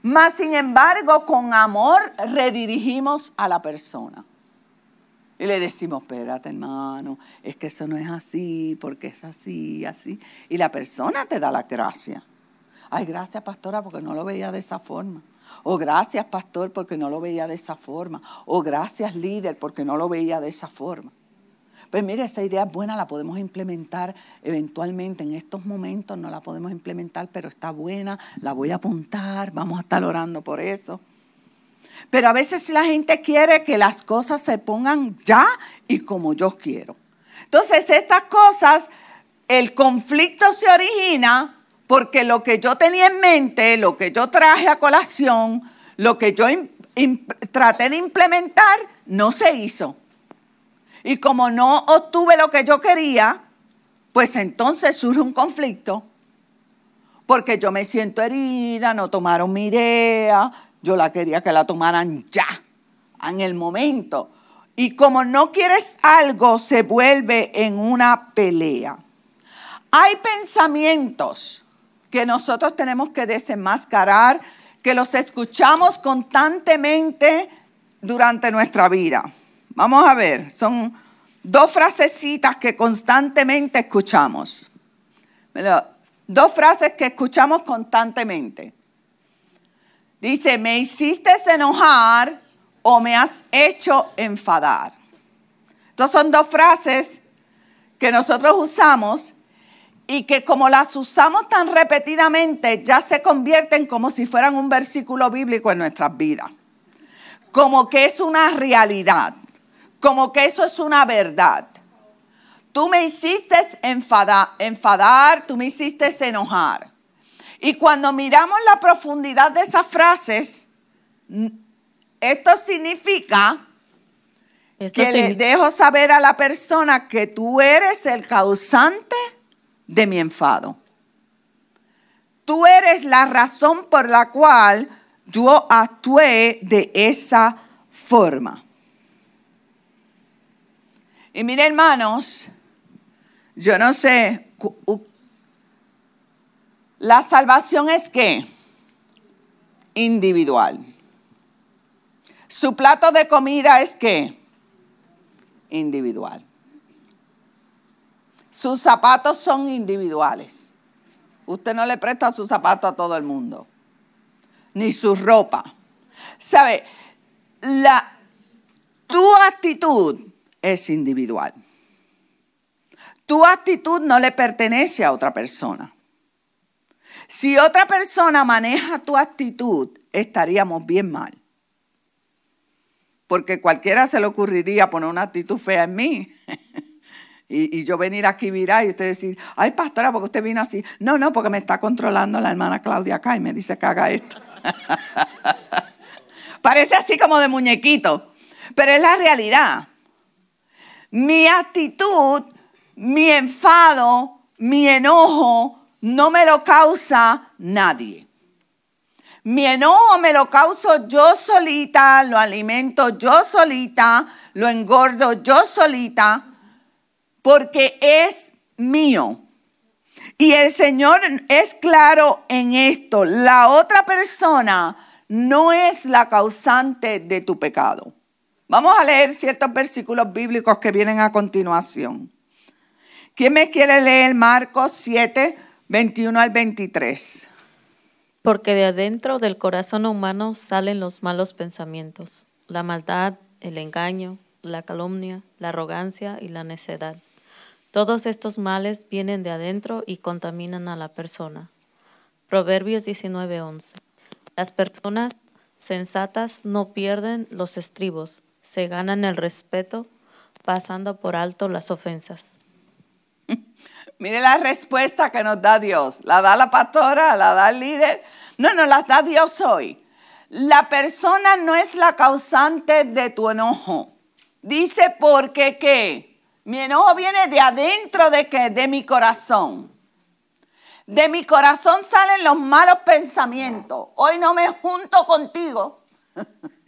Mas, sin embargo, con amor redirigimos a la persona. Y le decimos, espérate hermano, es que eso no es así, porque es así, así. Y la persona te da la gracia. Ay, gracias pastora porque no lo veía de esa forma. O gracias pastor porque no lo veía de esa forma. O gracias líder porque no lo veía de esa forma. Pues mire, esa idea es buena, la podemos implementar eventualmente. En estos momentos no la podemos implementar, pero está buena, la voy a apuntar, vamos a estar orando por eso. Pero a veces la gente quiere que las cosas se pongan ya y como yo quiero. Entonces, estas cosas, el conflicto se origina porque lo que yo tenía en mente, lo que yo traje a colación, lo que yo traté de implementar, no se hizo. Y como no obtuve lo que yo quería, pues entonces surge un conflicto. Porque yo me siento herida, no tomaron mi idea, yo la quería que la tomaran ya, en el momento. Y como no quieres algo, se vuelve en una pelea. Hay pensamientos que nosotros tenemos que desenmascarar, que los escuchamos constantemente durante nuestra vida. Vamos a ver, son dos frasecitas que constantemente escuchamos. Dos frases que escuchamos constantemente. Dice, me hiciste enojar o me has hecho enfadar. Estas son dos frases que nosotros usamos y que como las usamos tan repetidamente ya se convierten como si fueran un versículo bíblico en nuestras vidas. Como que es una realidad, como que eso es una verdad. Tú me hiciste enfadar, enfadar, tú me hiciste enojar. Y cuando miramos la profundidad de esas frases, esto significa que le dejo saber a la persona que tú eres el causante de mi enfado. Tú eres la razón por la cual yo actué de esa forma. Y mire, hermanos, yo no sé, la salvación es qué? Individual. Su plato de comida es qué? individual. Sus zapatos son individuales. Usted no le presta sus zapatos a todo el mundo, ni su ropa. ¿Sabe? La, tu actitud es individual. Tu actitud no le pertenece a otra persona. Si otra persona maneja tu actitud, estaríamos bien mal porque cualquiera se le ocurriría poner una actitud fea en mí. y, yo venir aquí virar y usted decir, ay pastora, porque usted vino así. No, no, porque me está controlando la hermana Claudia acá y me dice que haga esto. Parece así como de muñequito, pero es la realidad. Mi actitud, mi enfado, mi enojo, no me lo causa nadie. Mi enojo me lo causo yo solita, lo alimento yo solita, lo engordo yo solita, porque es mío. Y el Señor es claro en esto. La otra persona no es la causante de tu pecado. Vamos a leer ciertos versículos bíblicos que vienen a continuación. ¿Quién me quiere leer Marcos 7, 21 al 23? Porque de adentro del corazón humano salen los malos pensamientos, la maldad, el engaño, la calumnia, la arrogancia y la necedad. Todos estos males vienen de adentro y contaminan a la persona. Proverbios 19:11. Las personas sensatas no pierden los estribos, se ganan el respeto pasando por alto las ofensas. Mire la respuesta que nos da Dios. La da la pastora, la da el líder. No, no, la da Dios hoy. La persona no es la causante de tu enojo. Dice porque qué. Mi enojo viene de adentro de qué? De mi corazón. De mi corazón salen los malos pensamientos. Hoy no me junto contigo.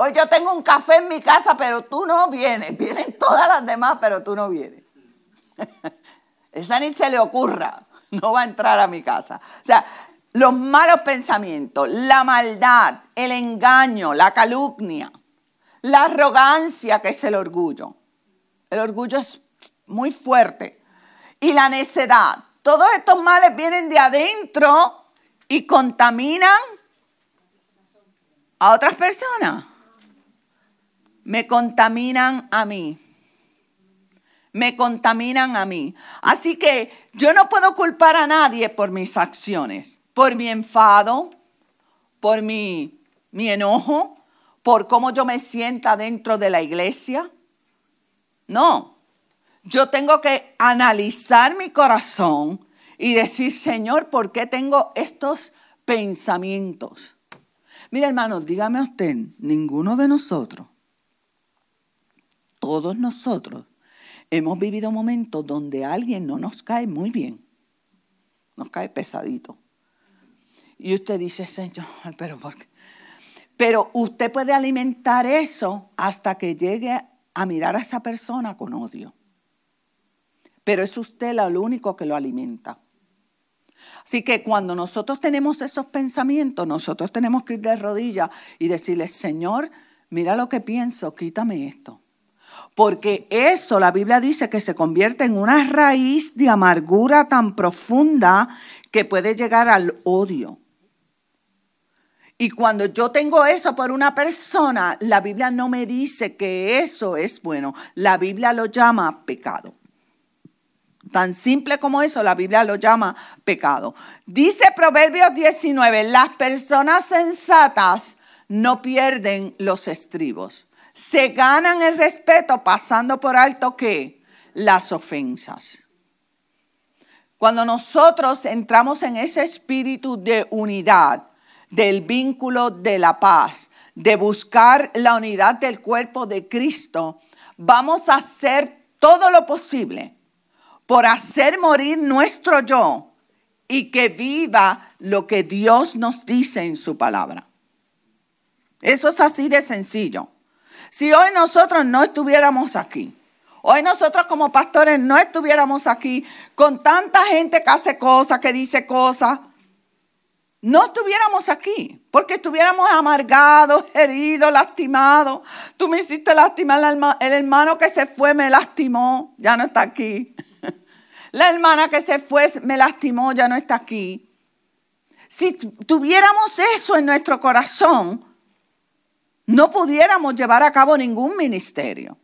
Hoy yo tengo un café en mi casa, pero tú no vienes. Vienen todas las demás, pero tú no vienes. Esa ni se le ocurra, no va a entrar a mi casa. O sea, los malos pensamientos, la maldad, el engaño, la calumnia, la arrogancia, que es el orgullo. El orgullo es muy fuerte. Y la necedad. Todos estos males vienen de adentro y contaminan a otras personas. Me contaminan a mí me contaminan a mí. Así que yo no puedo culpar a nadie por mis acciones, por mi enfado, por mi, mi enojo, por cómo yo me sienta dentro de la iglesia. No, yo tengo que analizar mi corazón y decir, Señor, ¿por qué tengo estos pensamientos? Mira, hermano, dígame usted, ninguno de nosotros, todos nosotros, Hemos vivido momentos donde alguien no nos cae muy bien, nos cae pesadito. Y usted dice, Señor, pero ¿por qué? Pero usted puede alimentar eso hasta que llegue a mirar a esa persona con odio. Pero es usted lo único que lo alimenta. Así que cuando nosotros tenemos esos pensamientos, nosotros tenemos que ir de rodillas y decirle, Señor, mira lo que pienso, quítame esto. Porque eso, la Biblia dice que se convierte en una raíz de amargura tan profunda que puede llegar al odio. Y cuando yo tengo eso por una persona, la Biblia no me dice que eso es bueno. La Biblia lo llama pecado. Tan simple como eso, la Biblia lo llama pecado. Dice Proverbios 19, las personas sensatas no pierden los estribos. Se ganan el respeto pasando por alto que las ofensas. Cuando nosotros entramos en ese espíritu de unidad, del vínculo de la paz, de buscar la unidad del cuerpo de Cristo, vamos a hacer todo lo posible por hacer morir nuestro yo y que viva lo que Dios nos dice en su palabra. Eso es así de sencillo. Si hoy nosotros no estuviéramos aquí, hoy nosotros como pastores no estuviéramos aquí con tanta gente que hace cosas, que dice cosas, no estuviéramos aquí, porque estuviéramos amargados, heridos, lastimados. Tú me hiciste lastimar, el hermano que se fue me lastimó, ya no está aquí. La hermana que se fue me lastimó, ya no está aquí. Si tuviéramos eso en nuestro corazón, no pudiéramos llevar a cabo ningún ministerio.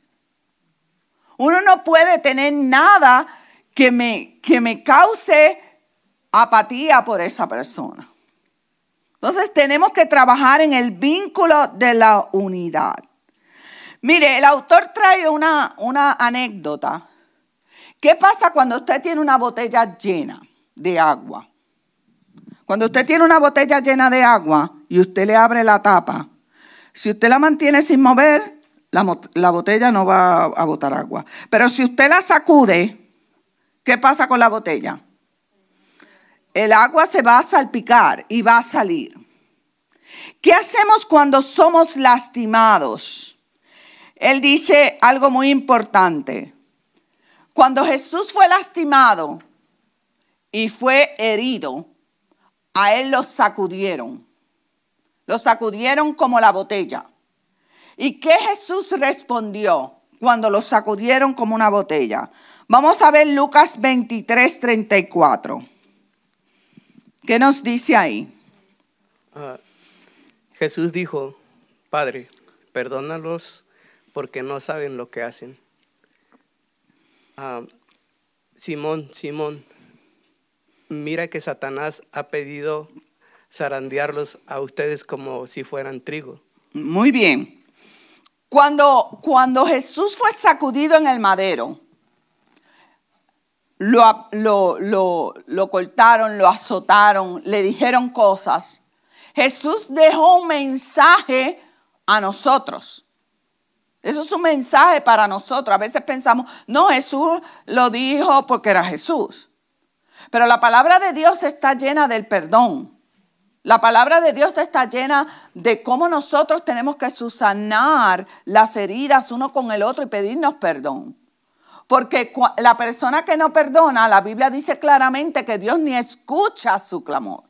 Uno no puede tener nada que me, que me cause apatía por esa persona. Entonces tenemos que trabajar en el vínculo de la unidad. Mire, el autor trae una, una anécdota. ¿Qué pasa cuando usted tiene una botella llena de agua? Cuando usted tiene una botella llena de agua y usted le abre la tapa, si usted la mantiene sin mover, la, la botella no va a botar agua. Pero si usted la sacude, ¿qué pasa con la botella? el agua se va a salpicar y va a salir. ¿Qué hacemos cuando somos lastimados? Él dice algo muy importante. Cuando Jesús fue lastimado y fue herido, a él lo sacudieron. Lo sacudieron como la botella. ¿Y qué Jesús respondió cuando lo sacudieron como una botella? Vamos a ver Lucas 23, 34. ¿Qué nos dice ahí? Ah, Jesús dijo, Padre, perdónalos porque no saben lo que hacen. Ah, Simón, Simón, mira que Satanás ha pedido zarandearlos a ustedes como si fueran trigo. Muy bien. Cuando, cuando Jesús fue sacudido en el madero, lo, lo, cortaron, lo azotaron, le dijeron cosas. Jesús dejó un mensaje a nosotros. Eso es un mensaje para nosotros. A veces pensamos, no, Jesús lo dijo porque era Jesús. Pero la palabra de Dios está llena del perdón. La palabra de Dios está llena de cómo nosotros tenemos que susanar las heridas uno con el otro y pedirnos perdón. Porque la persona que no perdona, la Biblia dice claramente que Dios ni escucha su clamor.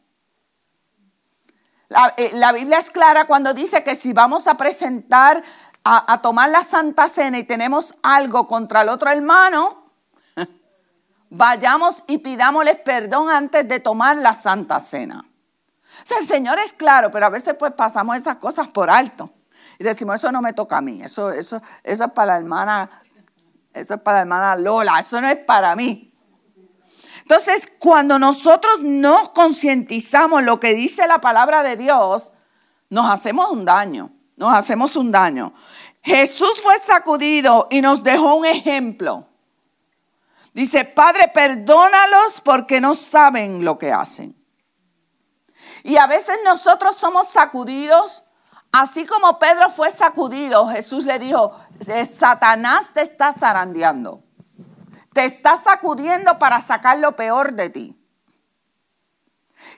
La, eh, Biblia es clara cuando dice que si vamos a presentar, a, tomar la Santa Cena y tenemos algo contra el otro hermano, vayamos y pidámosle perdón antes de tomar la Santa Cena. O sea, el Señor es claro, pero a veces pues pasamos esas cosas por alto. Y decimos, eso no me toca a mí, eso, eso, eso es para la hermana eso es para la hermana Lola, eso no es para mí. Entonces, cuando nosotros no concientizamos lo que dice la palabra de Dios, nos hacemos un daño, nos hacemos un daño. Jesús fue sacudido y nos dejó un ejemplo. Dice, Padre, perdónalos porque no saben lo que hacen. Y a veces nosotros somos sacudidos Así como Pedro fue sacudido, Jesús le dijo, eh, Satanás te está zarandeando. Te está sacudiendo para sacar lo peor de ti.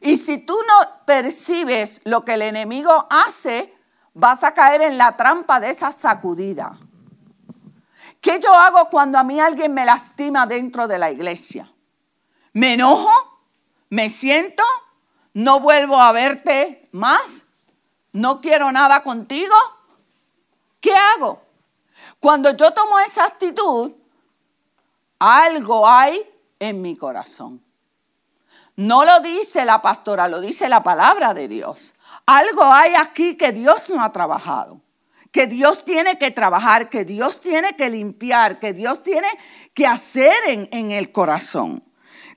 Y si tú no percibes lo que el enemigo hace, vas a caer en la trampa de esa sacudida. ¿Qué yo hago cuando a mí alguien me lastima dentro de la iglesia? ¿Me enojo? ¿Me siento? ¿No vuelvo a verte más? no quiero nada contigo, ¿qué hago? Cuando yo tomo esa actitud, algo hay en mi corazón. No lo dice la pastora, lo dice la palabra de Dios. Algo hay aquí que Dios no ha trabajado, que Dios tiene que trabajar, que Dios tiene que limpiar, que Dios tiene que hacer en, el corazón.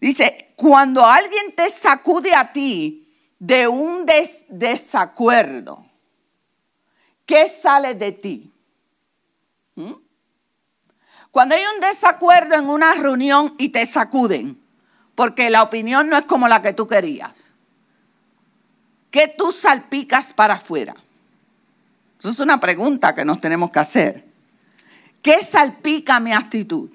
Dice, cuando alguien te sacude a ti de un desacuerdo, ¿qué sale de ti? ¿Mm? Cuando hay un desacuerdo en una reunión y te sacuden, porque la opinión no es como la que tú querías, ¿qué tú salpicas para afuera? Esa es una pregunta que nos tenemos que hacer. ¿Qué salpica mi actitud?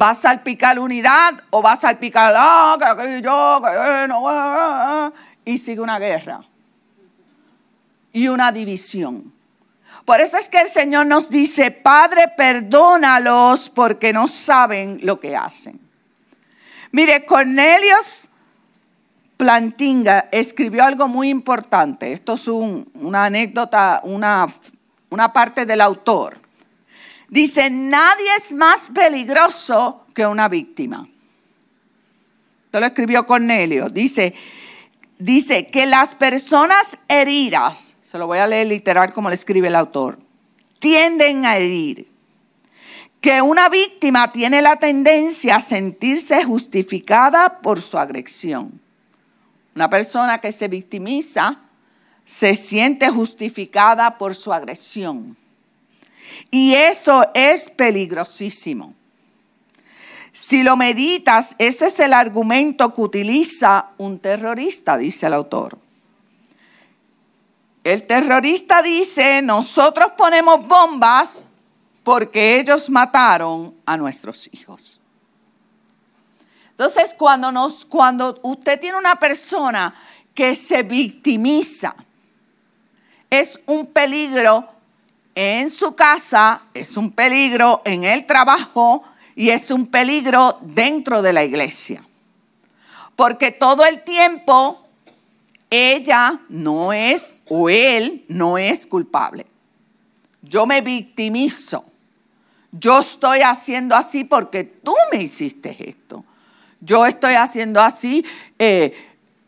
¿Va a salpicar unidad o va a salpicar, ah, que yo, que no, ah, ah, y sigue una guerra y una división? Por eso es que el Señor nos dice, Padre, perdónalos porque no saben lo que hacen. Mire, Cornelius Plantinga escribió algo muy importante. Esto es una anécdota, una, una parte del autor. Dice, nadie es más peligroso que una víctima. Esto lo escribió Cornelio. Dice, dice que las personas heridas se lo voy a leer literal como le escribe el autor, tienden a herir. Que una víctima tiene la tendencia a sentirse justificada por su agresión. Una persona que se victimiza se siente justificada por su agresión. Y eso es peligrosísimo. Si lo meditas, ese es el argumento que utiliza un terrorista, dice el autor. El terrorista dice, nosotros ponemos bombas porque ellos mataron a nuestros hijos. Entonces, cuando, nos, cuando usted tiene una persona que se victimiza, es un peligro en su casa, es un peligro en el trabajo y es un peligro dentro de la iglesia. Porque todo el tiempo ella no es o él no es culpable. Yo me victimizo. Yo estoy haciendo así porque tú me hiciste esto. Yo estoy haciendo así, eh,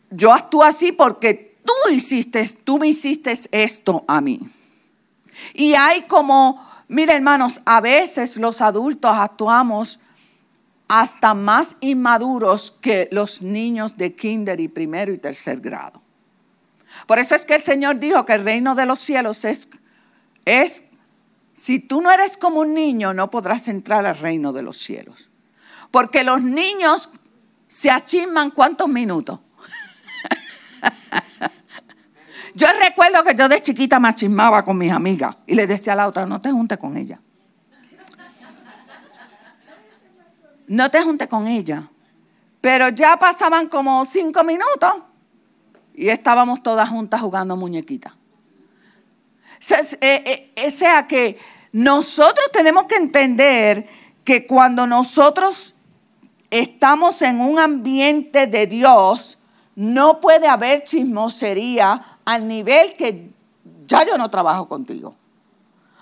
yo actúo así porque tú hiciste, tú me hiciste esto a mí. Y hay como, mira hermanos, a veces los adultos actuamos hasta más inmaduros que los niños de kinder y primero y tercer grado. Por eso es que el Señor dijo que el reino de los cielos es, es, si tú no eres como un niño, no podrás entrar al reino de los cielos. Porque los niños se achisman cuántos minutos. Yo recuerdo que yo de chiquita me achismaba con mis amigas y le decía a la otra, no te juntes con ella. No te juntes con ella. Pero ya pasaban como cinco minutos y estábamos todas juntas jugando muñequitas. O eh, eh, sea que nosotros tenemos que entender que cuando nosotros estamos en un ambiente de Dios, no puede haber chismosería al nivel que ya yo no trabajo contigo.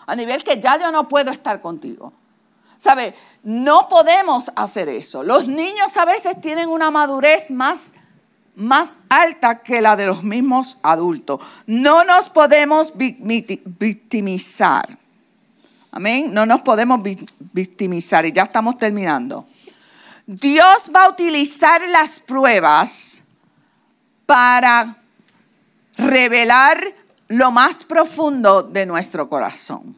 A nivel que ya yo no puedo estar contigo. ¿Sabe? No podemos hacer eso. Los niños a veces tienen una madurez más más alta que la de los mismos adultos. No nos podemos victimizar. Amén. No nos podemos victimizar. Y ya estamos terminando. Dios va a utilizar las pruebas para revelar lo más profundo de nuestro corazón.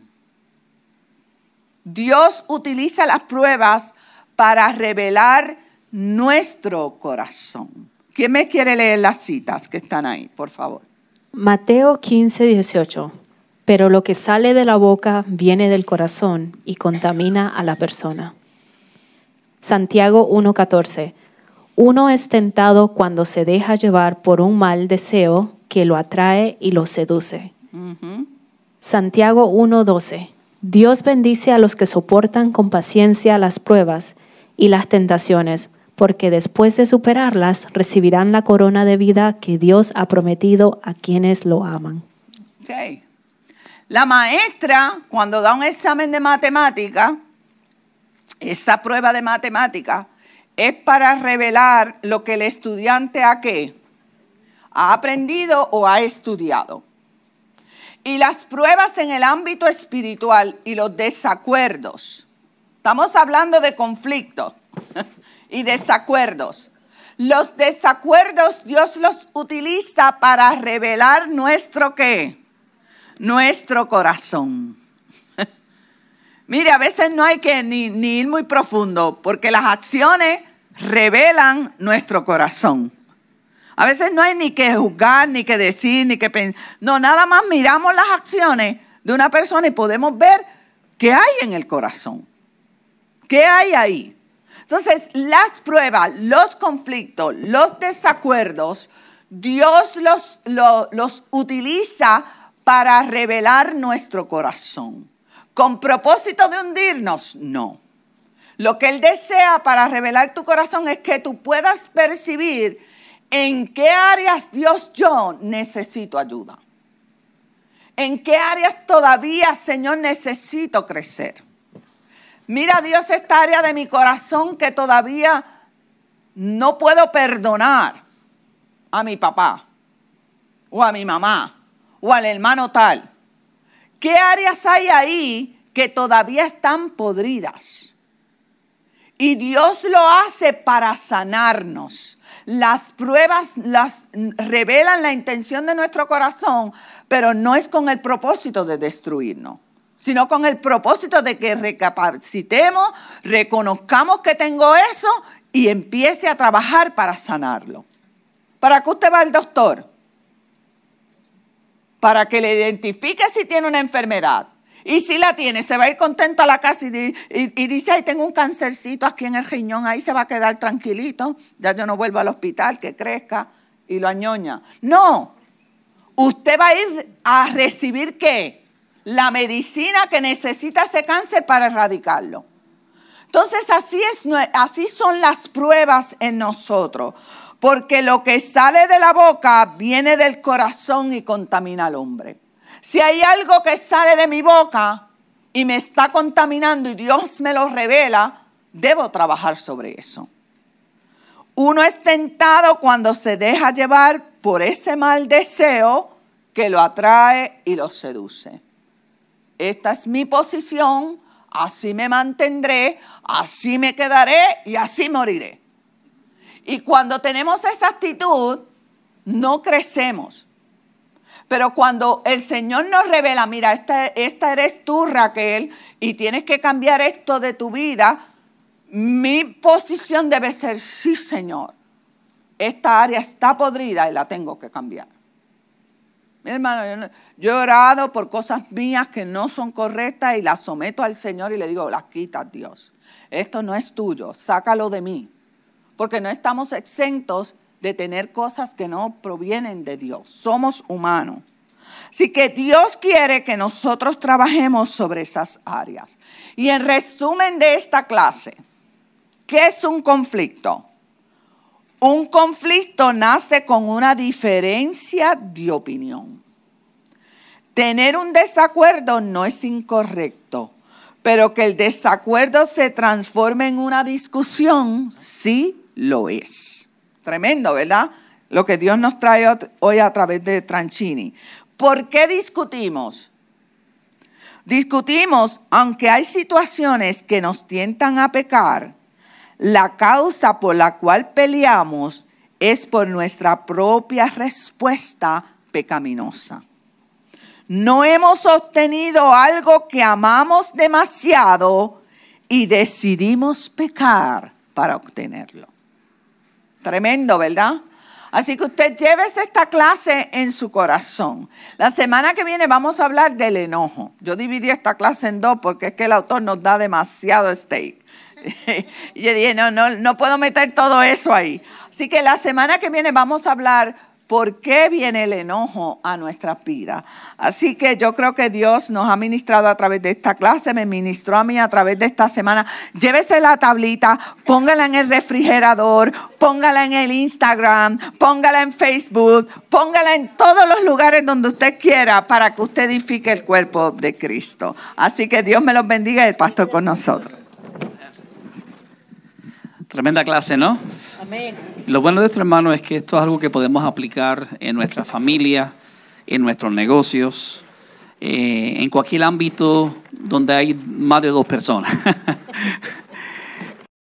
Dios utiliza las pruebas para revelar nuestro corazón. ¿Quién me quiere leer las citas que están ahí, por favor? Mateo 15, 18. Pero lo que sale de la boca viene del corazón y contamina a la persona. Santiago 1:14. Uno es tentado cuando se deja llevar por un mal deseo que lo atrae y lo seduce. Santiago 1:12. Dios bendice a los que soportan con paciencia las pruebas y las tentaciones porque después de superarlas recibirán la corona de vida que Dios ha prometido a quienes lo aman. La maestra, cuando da un examen de matemática, esa prueba de matemática, es para revelar lo que el estudiante ha qué? Ha aprendido o ha estudiado. Y las pruebas en el ámbito espiritual y los desacuerdos. Estamos hablando de conflicto y desacuerdos. Los desacuerdos Dios los utiliza para revelar nuestro qué? Nuestro corazón. Mire, a veces no hay que ni, ni, ir muy profundo, porque las acciones revelan nuestro corazón. A veces no hay ni que juzgar, ni que decir, ni que pensar. No, nada más miramos las acciones de una persona y podemos ver qué hay en el corazón. ¿Qué hay ahí? Entonces, las pruebas, los conflictos, los desacuerdos, Dios los, los utiliza para revelar nuestro corazón. ¿Con propósito de hundirnos? No. Lo que Él desea para revelar tu corazón es que tú puedas percibir en qué áreas Dios yo necesito ayuda. En qué áreas todavía, Señor, necesito crecer. Mira, Dios, esta área de mi corazón que todavía no puedo perdonar a mi papá o a mi mamá o al hermano tal. ¿Qué áreas hay ahí que todavía están podridas? Y Dios lo hace para sanarnos. Las pruebas las revelan la intención de nuestro corazón, pero no es con el propósito de destruirnos, sino con el propósito de que recapacitemos, reconozcamos que tengo eso y empiece a trabajar para sanarlo. ¿Para qué usted va al doctor? Para que le identifique si tiene una enfermedad. Y si la tiene, se va a ir contento a la casa y, dice, ay, tengo un cancercito aquí en el riñón, ahí se va a quedar tranquilito, ya yo no vuelvo al hospital, que crezca y lo añoña. No, usted va a ir a recibir qué? La medicina que necesita ese cáncer para erradicarlo. Entonces así, es, así son las pruebas en nosotros porque lo que sale de la boca viene del corazón y contamina al hombre. Si hay algo que sale de mi boca y me está contaminando y Dios me lo revela, debo trabajar sobre eso. Uno es tentado cuando se deja llevar por ese mal deseo que lo atrae y lo seduce. Esta es mi posición, así me mantendré, así me quedaré y así moriré. Y cuando tenemos esa actitud, no crecemos. Pero cuando el Señor nos revela, mira, esta, esta eres tú, Raquel, y tienes que cambiar esto de tu vida, mi posición debe ser, sí, Señor, esta área está podrida y la tengo que cambiar. Mi hermano, yo, he orado por cosas mías que no son correctas y las someto al Señor y le digo, las quitas, Dios. Esto no es tuyo, sácalo de mí porque no estamos exentos de tener cosas que no provienen de Dios. Somos humanos. Así que Dios quiere que nosotros trabajemos sobre esas áreas. Y en resumen de esta clase, ¿qué es un conflicto? Un conflicto nace con una diferencia de opinión. Tener un desacuerdo no es incorrecto, pero que el desacuerdo se transforme en una discusión, sí lo es. Tremendo, ¿verdad? Lo que Dios nos trae hoy a través de Tranchini. ¿Por qué discutimos? Discutimos, aunque hay situaciones que nos tientan a pecar, la causa por la cual peleamos es por nuestra propia respuesta pecaminosa. No hemos obtenido algo que amamos demasiado y decidimos pecar para obtenerlo. Tremendo, ¿verdad? Así que usted llévese esta clase en su corazón. La semana que viene vamos a hablar del enojo. Yo dividí esta clase en dos porque es que el autor nos da demasiado steak. y yo dije, no, no, no puedo meter todo eso ahí. Así que la semana que viene vamos a hablar por qué viene el enojo a nuestras vidas. Así que yo creo que Dios nos ha ministrado a través de esta clase, me ministró a mí a través de esta semana. Llévese la tablita, póngala en el refrigerador, póngala en el Instagram, póngala en Facebook, póngala en todos los lugares donde usted quiera para que usted edifique el cuerpo de Cristo. Así que Dios me los bendiga y el pastor con nosotros. Tremenda clase, ¿no? Amén. Lo bueno de esto, hermano, es que esto es algo que podemos aplicar en nuestra familia, en nuestros negocios, eh, en cualquier ámbito donde hay más de dos personas.